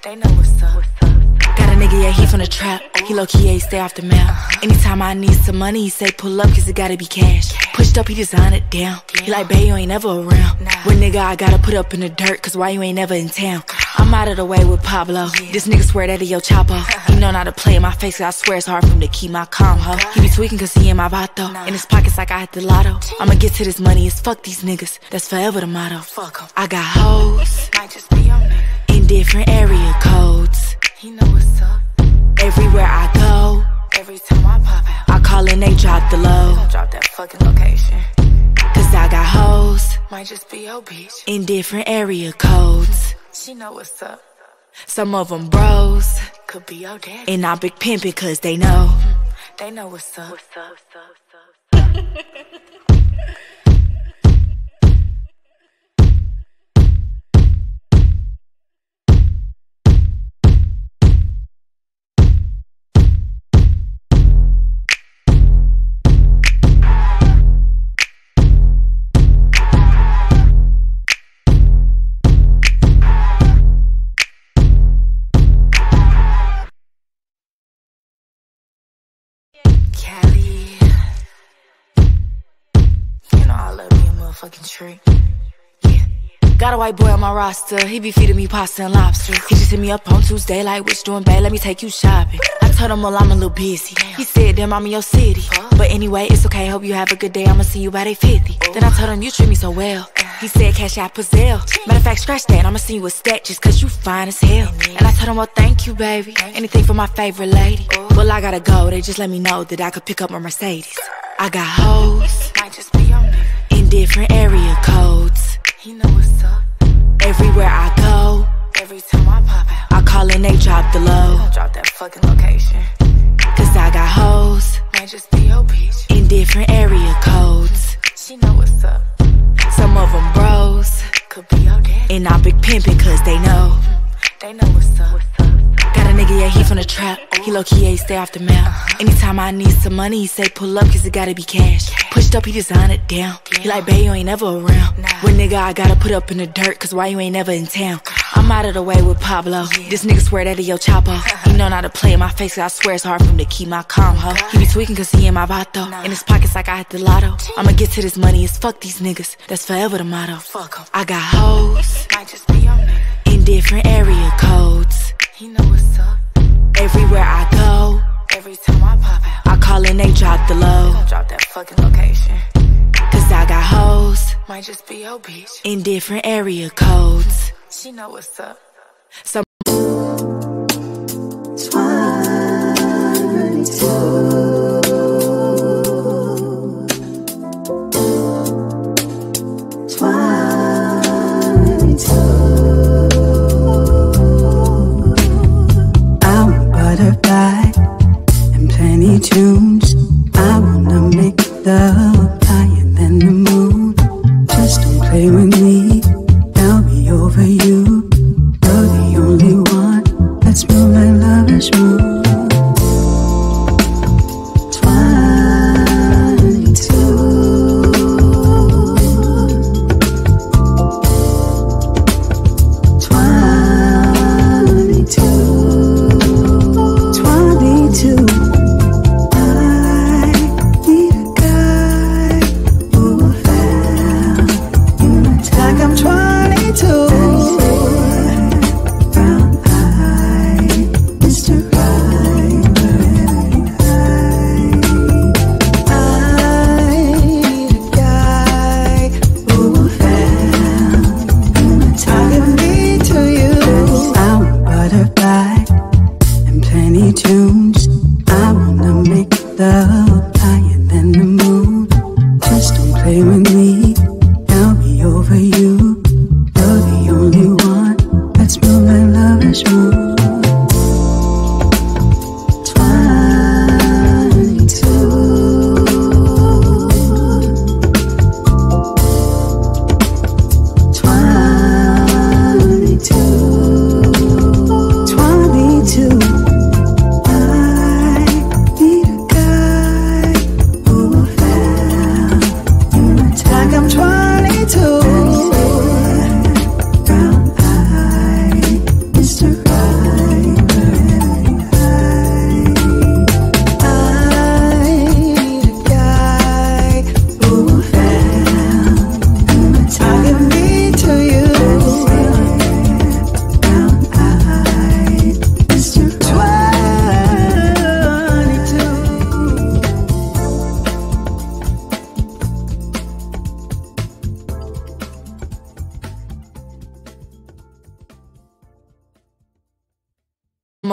They know what's up. Got a nigga, yeah, he from the trap. He low key, yeah, he stay off the map. Anytime I need some money, he say pull up cause it gotta be cash. Pushed up, he design it down. He like, babe, you ain't never around. When nigga, I gotta put up in the dirt cause why you ain't never in town? I'm out of the way with Pablo. This nigga swear that he El Chapo. He know not to play in my face cause I swear it's hard for him to keep my calm, ho. He be tweaking cause he in my vato. In his pockets like I hit the lotto. I'ma get to this money, it's fuck these niggas. That's forever the motto. Fuck 'em. I got hoes Might just be in different area codes. He know what's up. Everywhere I go, Every time I pop out. I call and they drop the low. Don't Drop that fucking location. Cause I got hoes Might just be your bitch. in different area codes. She know what's up. Some of them bros, Could be your dad. and I big pimpin' cause they know. They know what's up. What's up? Kali, got a white boy on my roster. He be feeding me pasta and lobster. He just hit me up on Tuesday, like, which doing bad? Let me take you shopping. I told him, well, I'm a little busy. He said, damn, I'm in your city. But anyway, it's okay, hope you have a good day. I'ma see you by day 50. Then I told him, you treat me so well. He said, Cash App or Zelle. Matter of fact, scratch that, I'ma see you a stack cause you fine as hell. And I told him, well, thank you, baby. Anything for my favorite lady. Well, I gotta go, they just let me know that I could pick up my Mercedes. I got hoes in different area codes. He know what's up. Everywhere I go, Every time I pop out. I call and they drop the low. Drop that fucking location. Cause I got hoes Man, just be your bitch. in different area codes. She know what's up. Some of them bros, Could be your dad. and I big pimpin' cause they know. They know what's up. Got a nigga, yeah, he from the trap. He low key, yeah, he stay off the map. Uh-huh. Anytime I need some money, he say pull up cause it gotta be cash. Pushed up, he design it down. He like, babe, you ain't never around. When nigga, I gotta put up in the dirt cause why you ain't never in town? I'm out of the way with Pablo. This nigga swear that he El Chapo. He know not to play in my face, cause I swear it's hard for him to keep my calm, ho. He be tweaking cause he in my vato. In his pockets like I hit the lotto. I'ma get to this money, it's fuck these niggas. That's forever the motto. Fuck 'em. I got hoes Might just be your nigga. in different area codes. He know what's up. Everywhere I go, Every time I pop out, I call and they drop the low. drop that fucking location. Cause I got hoes Might just be your bitch. in different area codes. She know what's up. Some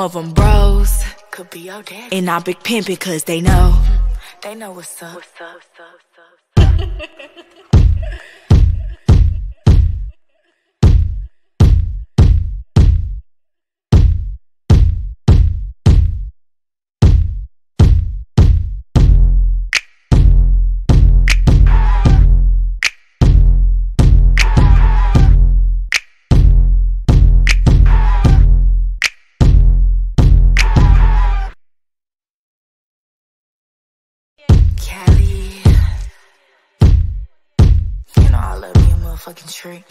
of them bros, Could be your daddy. and I big pimpin' cause they know. They know what's up. What's up? Kali. <laughs> motherfucking tree.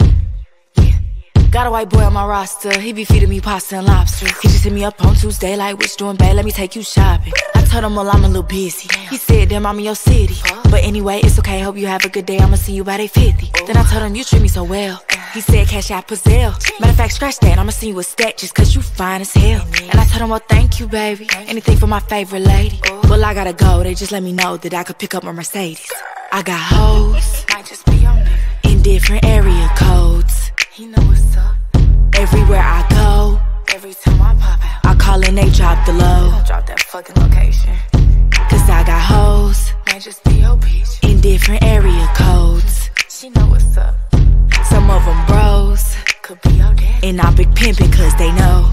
Got a white boy on my roster, he be feeding me pasta and lobster. He just hit me up on Tuesday, like, what's doing, babe? Let me take you shopping. I told him, well, I'm a little busy. He said, damn, I'm in your city. But anyway, it's okay, hope you have a good day. I'ma see you by day 50. Then I told him, you treat me so well. He said, Cash App or Zelle. Matter of fact, scratch that, I'ma see you a stack just cause you fine as hell. And I told him, well, thank you, baby. Anything for my favorite lady. Well, I gotta go, they just let me know that I could pick up my Mercedes. I got hoes Might just be your nigga. Different area codes. He know what's up. Everywhere I go, Every time I pop out, I call and they drop the low. drop that fucking location. Cause I got hoes Might just be your bitch. in different area codes. She know what's up. Some of them bros, Could be your daddy. and I big pimpin' cause they know.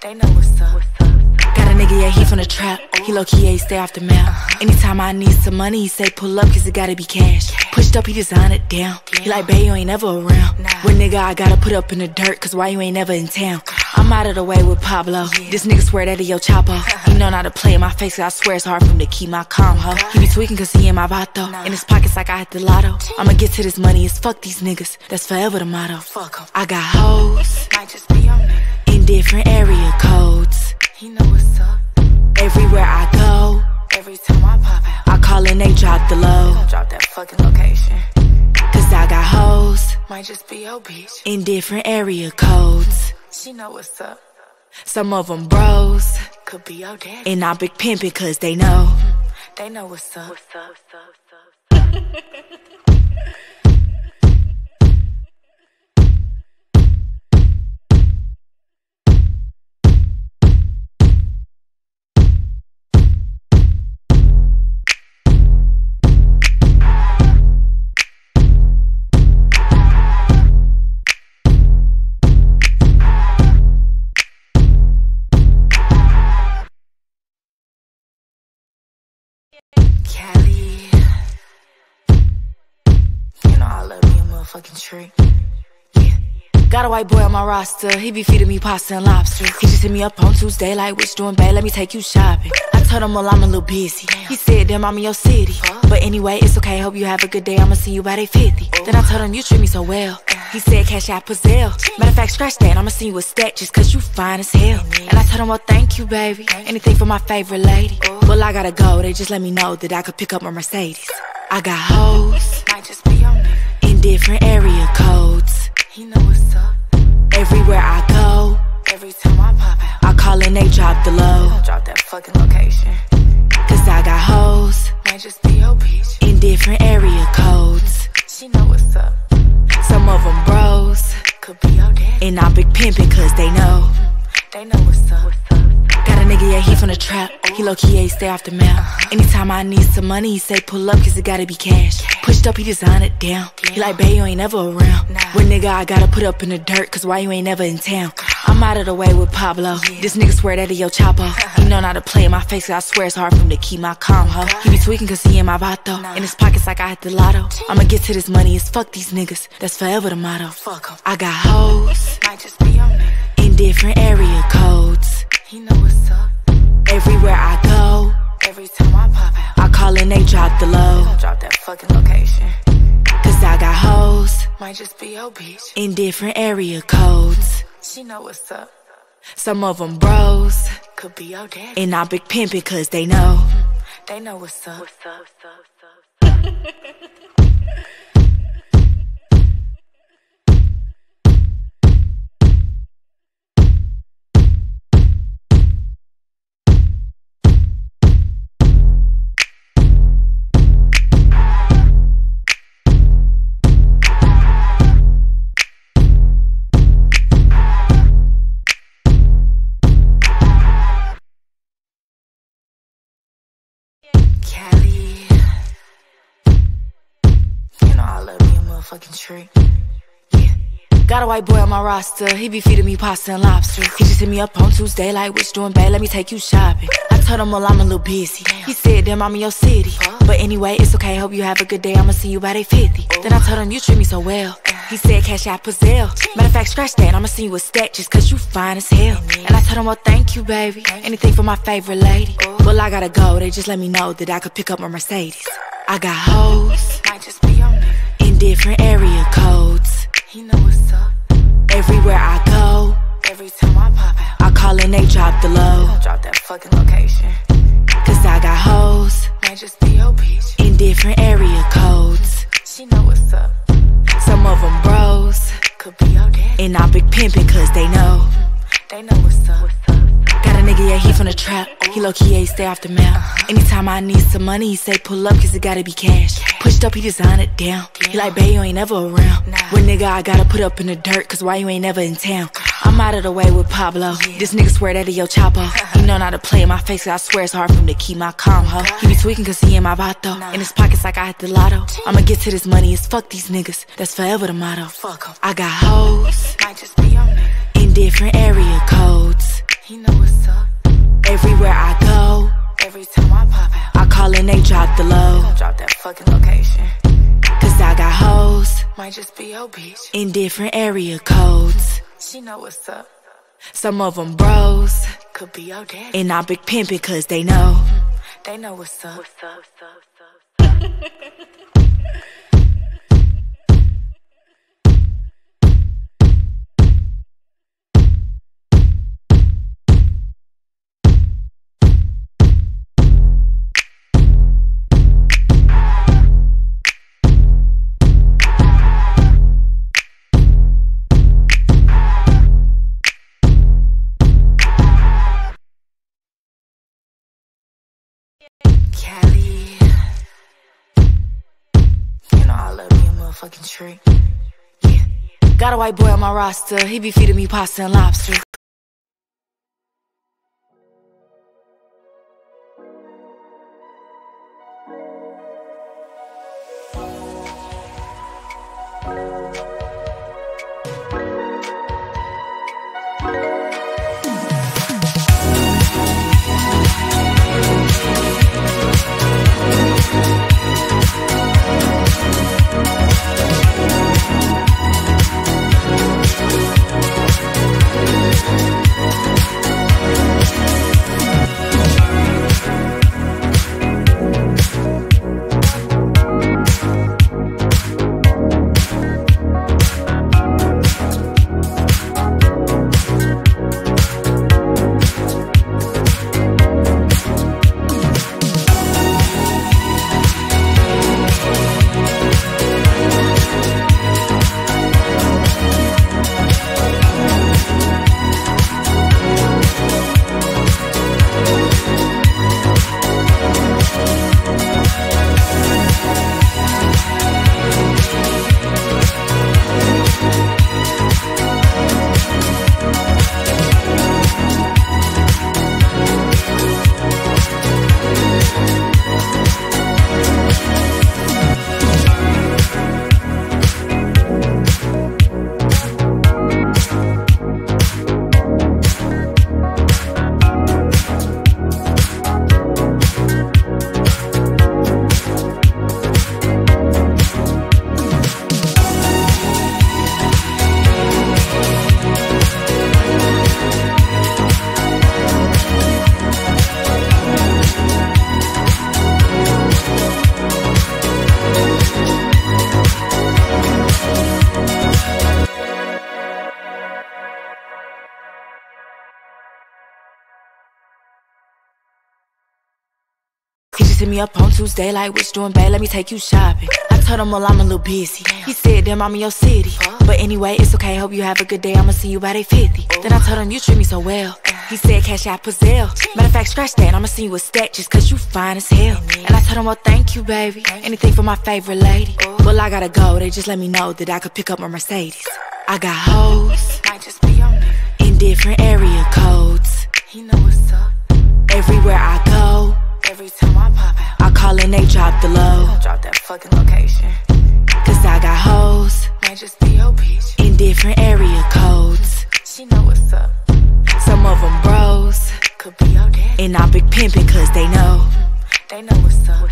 They know what's up. What's up? Got a nigga, yeah, he from the trap. He low key, yeah, he stay off the map. Anytime I need some money, he say pull up, cause it gotta be cash. Pushed up, he design it down. He like, babe, you ain't never around. When nigga, I gotta put up in the dirt, cause why you ain't never in town? I'm out of the way with Pablo. This nigga swear that he El Chapo. He know not to play in my face, cause I swear it's hard for him to keep my calm, huh? He be tweaking cause he in my vato. In his pockets like I hit the lotto. I'ma get to this money, it's fuck these niggas. That's forever the motto. Fuck 'em. I got hoes Might just be your in different area codes. He know what's up. Everywhere I go, Every time I pop out, I call and they drop the low. I'll drop that fucking location. Cause I got hoes Might just be your bitch. in different area codes. She know what's up. Some of them bros, Could be your daddy. and I big pimpin' cause they know. They know what's up. What's up? What's up? Kali. <laughs> motherfucking tree. Yeah. Got a white boy on my roster, he be feeding me pasta and lobster. He just hit me up on Tuesday, like, which doing bad, let me take you shopping. I told him, well, I'm a little busy. He said, damn, I'm in your city. But anyway, it's okay, hope you have a good day, I'ma see you by day 50. Then I told him, you treat me so well. He said, Cash App or Zelle. Matter of fact, scratch that, I'ma see you a stack just cause you fine as hell. And I told him, well, thank you, baby. Anything for my favorite lady. Well, I gotta go, they just let me know that I could pick up my Mercedes. I got hoes Might just be. Different area codes. He know what's up. Everywhere I go, Every time I pop out, I call and they drop the low. I'll drop that fucking location. Cause I got hoes Might just be your bitch. in different area codes. She know what's up. Some of them bros, Could be your daddy. and I big pimpin' cause they know. They know what's up. What's up? Got a nigga, yeah, he from the trap. He low key, yeah, he stay off the map. Uh-huh. Anytime I need some money, he say pull up cause it gotta be cash. Pushed up, he design it down. He like, babe, you ain't never around. When nigga, I gotta put up in the dirt cause why you ain't never in town? Uh-huh. I'm out of the way with Pablo. This nigga swear that he El Chapo. Uh-huh. He know not to play in my face, I swear it's hard for him to keep my calm, huh? He be tweaking cause he in my vato. In his pockets like I hit the lotto. I'ma get to this money, it's fuck these niggas. That's forever the motto. Fuck 'em. I got hoes Might just be your in different area codes. He know what's up. Everywhere I go, Every time I pop out, I call and they drop the low. I'll drop that fucking location. Cause I got hoes Might just be your bitch. in different area codes. She know what's up. Some of them bros, Could be your daddy. and I big pimpin' cause they know. They know what's up. What's up? What's up? Kali. <laughs> motherfucking tree. Got a white boy on my roster, he be feeding me pasta and lobster. He just hit me up on Tuesday, like, which doing bad, let me take you shopping. I told him, well, I'm a little busy. He said, damn, I'm in your city. But anyway, it's okay, hope you have a good day, I'ma see you by day 50. Then I told him, you treat me so well. He said, Cash App or Zelle. Matter of fact, scratch that, I'ma see you a stack just cause you fine as hell. And I told him, well, thank you, baby. Anything for my favorite lady. Well, I gotta go, they just let me know that I could pick up my Mercedes. I got hoes different area codes. He know what's up. Everywhere I go, Every time I pop out, I call and they drop the low. I'll drop that fucking location. Cause I got hoes Man, just be your bitch. in different area codes. She know what's up. Some of them bros, Could be your daddy. and I big pimpin' cause they know. They know what's up. What's up? Got a nigga, yeah, he from the trap. He low key, yeah, he stay off the map. Uh-huh. Anytime I need some money, he say pull up cause it gotta be cash. Pushed up, he design it down. He like, babe, you ain't never around. When nigga, I gotta put up in the dirt cause why you ain't never in town? Uh-huh. I'm out of the way with Pablo. This nigga swear that he El Chapo. Uh-huh. He know not to play in my face, cause I swear it's hard for him to keep my calm, huh? He be tweaking cause he in my vato. In his pockets like I hit the lotto. I'ma get to this money, it's fuck these niggas. That's forever the motto. I got hoes Might just be in different area codes. He know what's up. Everywhere I go, Every time I pop out, I call and they drop the low. Drop that fucking location. Cause I got hoes Might just be your bitch. in different area codes. She know what's up. Some of them bros. Could be your daddy. And I big pimpin' cause they know. They know what's up. What's up? What's up? Kali. <laughs> motherfucking tree. Yeah. Got a white boy on my roster. He be feeding me pasta and lobster. Hit me up on Tuesday, like, what you doing, babe? Let me take you shopping. I told him, well, I'm a little busy. He said, damn, I'm in your city. But anyway, it's okay, hope you have a good day. I'ma see you by day 50. Then I told him, you treat me so well. He said, Cash App or Zelle. Matter of fact, scratch that, I'ma see you a stack just cause you fine as hell. And I told him, well, thank you, baby. Anything for my favorite lady. Well, I gotta go, they just let me know that I could pick up my Mercedes. I got hoes in different area codes. He know what's up. Everywhere I go, Every time call and they drop the low. Drop that fucking location. Cause I got hoes Might just be your bitch. in different area codes. She know what's up. Some of them bros, Could be your daddy. and I big pimpin' cause they know. They know what's up.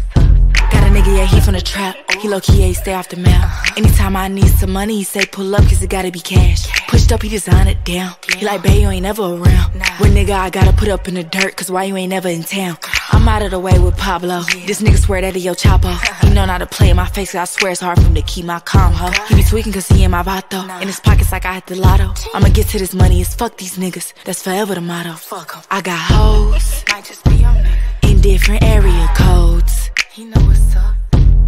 Got a nigga, yeah, he from the trap. He low key, yeah, he stay off the map. Uh-huh. Anytime I need some money, he say pull up cause it gotta be cash. Pushed up, he design it down. He like, babe, you ain't never around. When nigga, I gotta put up in the dirt cause why you ain't never in town? I'm out of the way with Pablo. This nigga swear that he El Chapo. He uh-huh. know not to play in my face, cause I swear it's hard for him to keep my calm, ho. He be tweaking cause he in my vato. In his pockets like I hit the lotto. I'ma get to this money, it's fuck these niggas. That's forever the motto. I got hoes Might just be your nigga. In different area codes. He know what's up.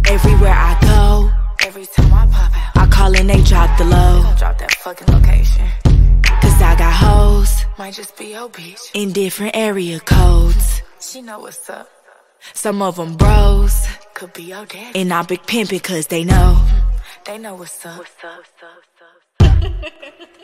Everywhere I go, Every time I pop out, I call and they drop the low. I'll drop that fucking location. Cause I got hoes Might just be your bitch. in different area codes. She know what's up. Some of them bros, Could be your daddy. and I big pimpin' cause they know. They know what's up. What's up? What's up? What's up? <laughs>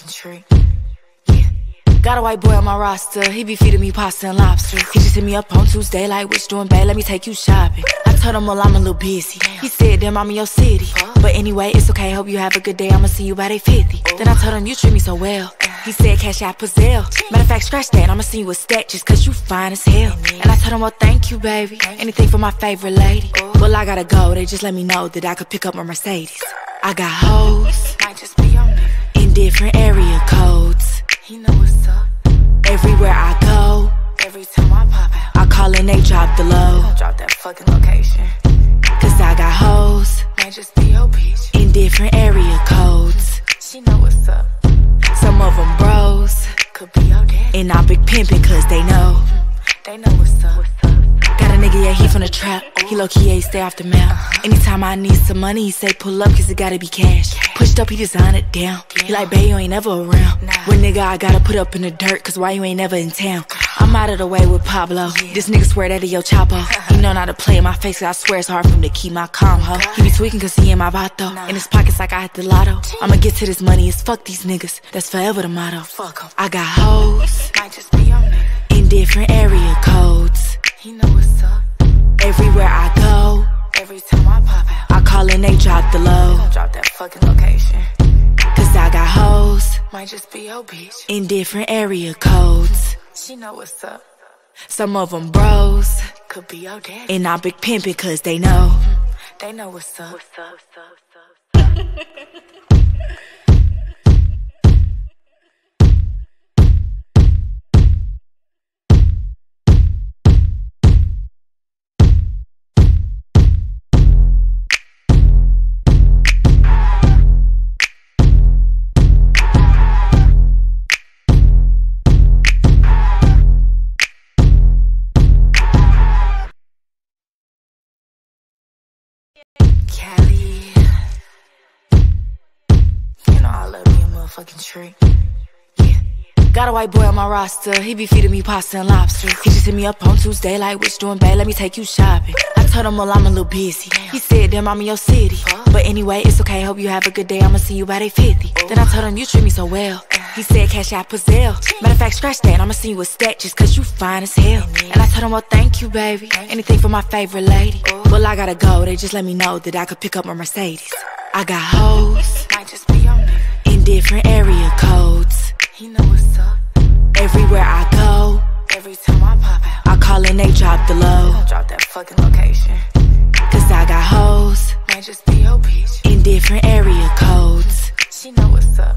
fucking. Yeah. Got a white boy on my roster, he be feeding me pasta and lobster. He just hit me up on Tuesday, like, what's doing, babe? Let me take you shopping. I told him, well, I'm a little busy. He said, damn, I'm in your city. But anyway, it's okay, hope you have a good day, I'ma see you by day 50. Then I told him, you treat me so well. He said, Cash App or Zelle. Matter of fact, scratch that, I'ma see you a stack cause you fine as hell. And I told him, well, thank you, baby. Anything for my favorite lady. Well, I gotta go, they just let me know that I could pick up my Mercedes. I got hoes, different area codes. He know what's up. Everywhere I go, Every time I pop out, I call and they drop the low. I'll drop that fucking location. Cause I got hoes Might just be your bitch. in different area codes. She know what's up. Some of them bros, Could be your daddy. and I big pimpin' cause they know. They know what's up. Got a nigga, yeah, he from the trap. He low key, yeah, he stay off the map. Anytime I need some money, he say pull up, cause it gotta be cash. Pushed up, he design it down. He like, babe, you ain't never around. When nigga, I gotta put up in the dirt, cause why you ain't never in town? I'm out of the way with Pablo. This nigga swear that he El Chapo. He know not to play in my face, cause I swear it's hard for him to keep my calm, ho. He be tweaking cause he in my vato. In his pockets like I had the lotto. I'ma get to this money, it's fuck these niggas. That's forever the motto. Fuck 'em. I got hoes Might just be your in different area codes. He know what's up. Everywhere I go, Every time I pop out, I call and they drop the low. I'll drop that fucking location. Cause I got hoes Might just be your bitch. in different area codes. She know what's up. Some of them bros, Could be your daddy. and I big pimpin' cause they know. They know what's up. What's up? Kali, <laughs> Got a white boy on my roster, he be feeding me pasta and lobster. He just hit me up on Tuesday, like, what's doing, babe? Let me take you shopping. I told him, well, I'm a little busy. He said, damn, I'm in your city. But anyway, it's okay, hope you have a good day, I'ma see you by day 50. Then I told him, you treat me so well. He said, Cash App or Zelle. Matter of fact, scratch that, I'ma see you a stack just cause you fine as hell. And I told him, well, thank you, baby. Anything for my favorite lady. Well, I gotta go, they just let me know that I could pick up my Mercedes. I got hoes different area codes. He know what's up. Everywhere I go, Every time I pop out, I call and they drop the low. Drop that fucking location. Cause I got hoes Might just be your bitch. in different area codes. She know what's up.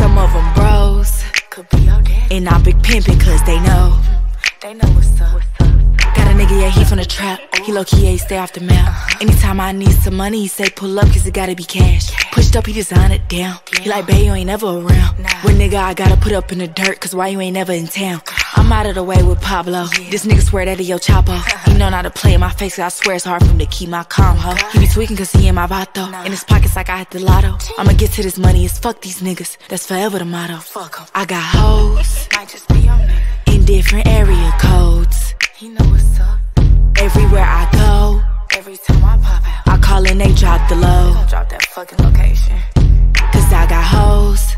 Some of them bros, Could be your daddy. and I big pimpin' cause they know. They know what's up. Got a nigga, yeah, he from the trap. He low key, yeah, he stay off the map. Uh-huh. Anytime I need some money, he say pull up cause it gotta be cash. Pushed up, he design it down. He like, babe, you ain't never around. When nigga, I gotta put up in the dirt cause why you ain't never in town? I'm out of the way with Pablo. This nigga swear that he El Chapo. <laughs> He know not to play in my face cause I swear it's hard for him to keep my calm, ho. He be tweaking cause he in my vato. In his pockets like I had the lotto. I'ma get to this money, it's fuck these niggas. That's forever the motto. Fuck 'em. I got hoes Might just be your nigga. Different area codes. He know what's up. Everywhere I go, Every time I pop out, I call and they drop the low. Drop that fucking location. Cause I got hoes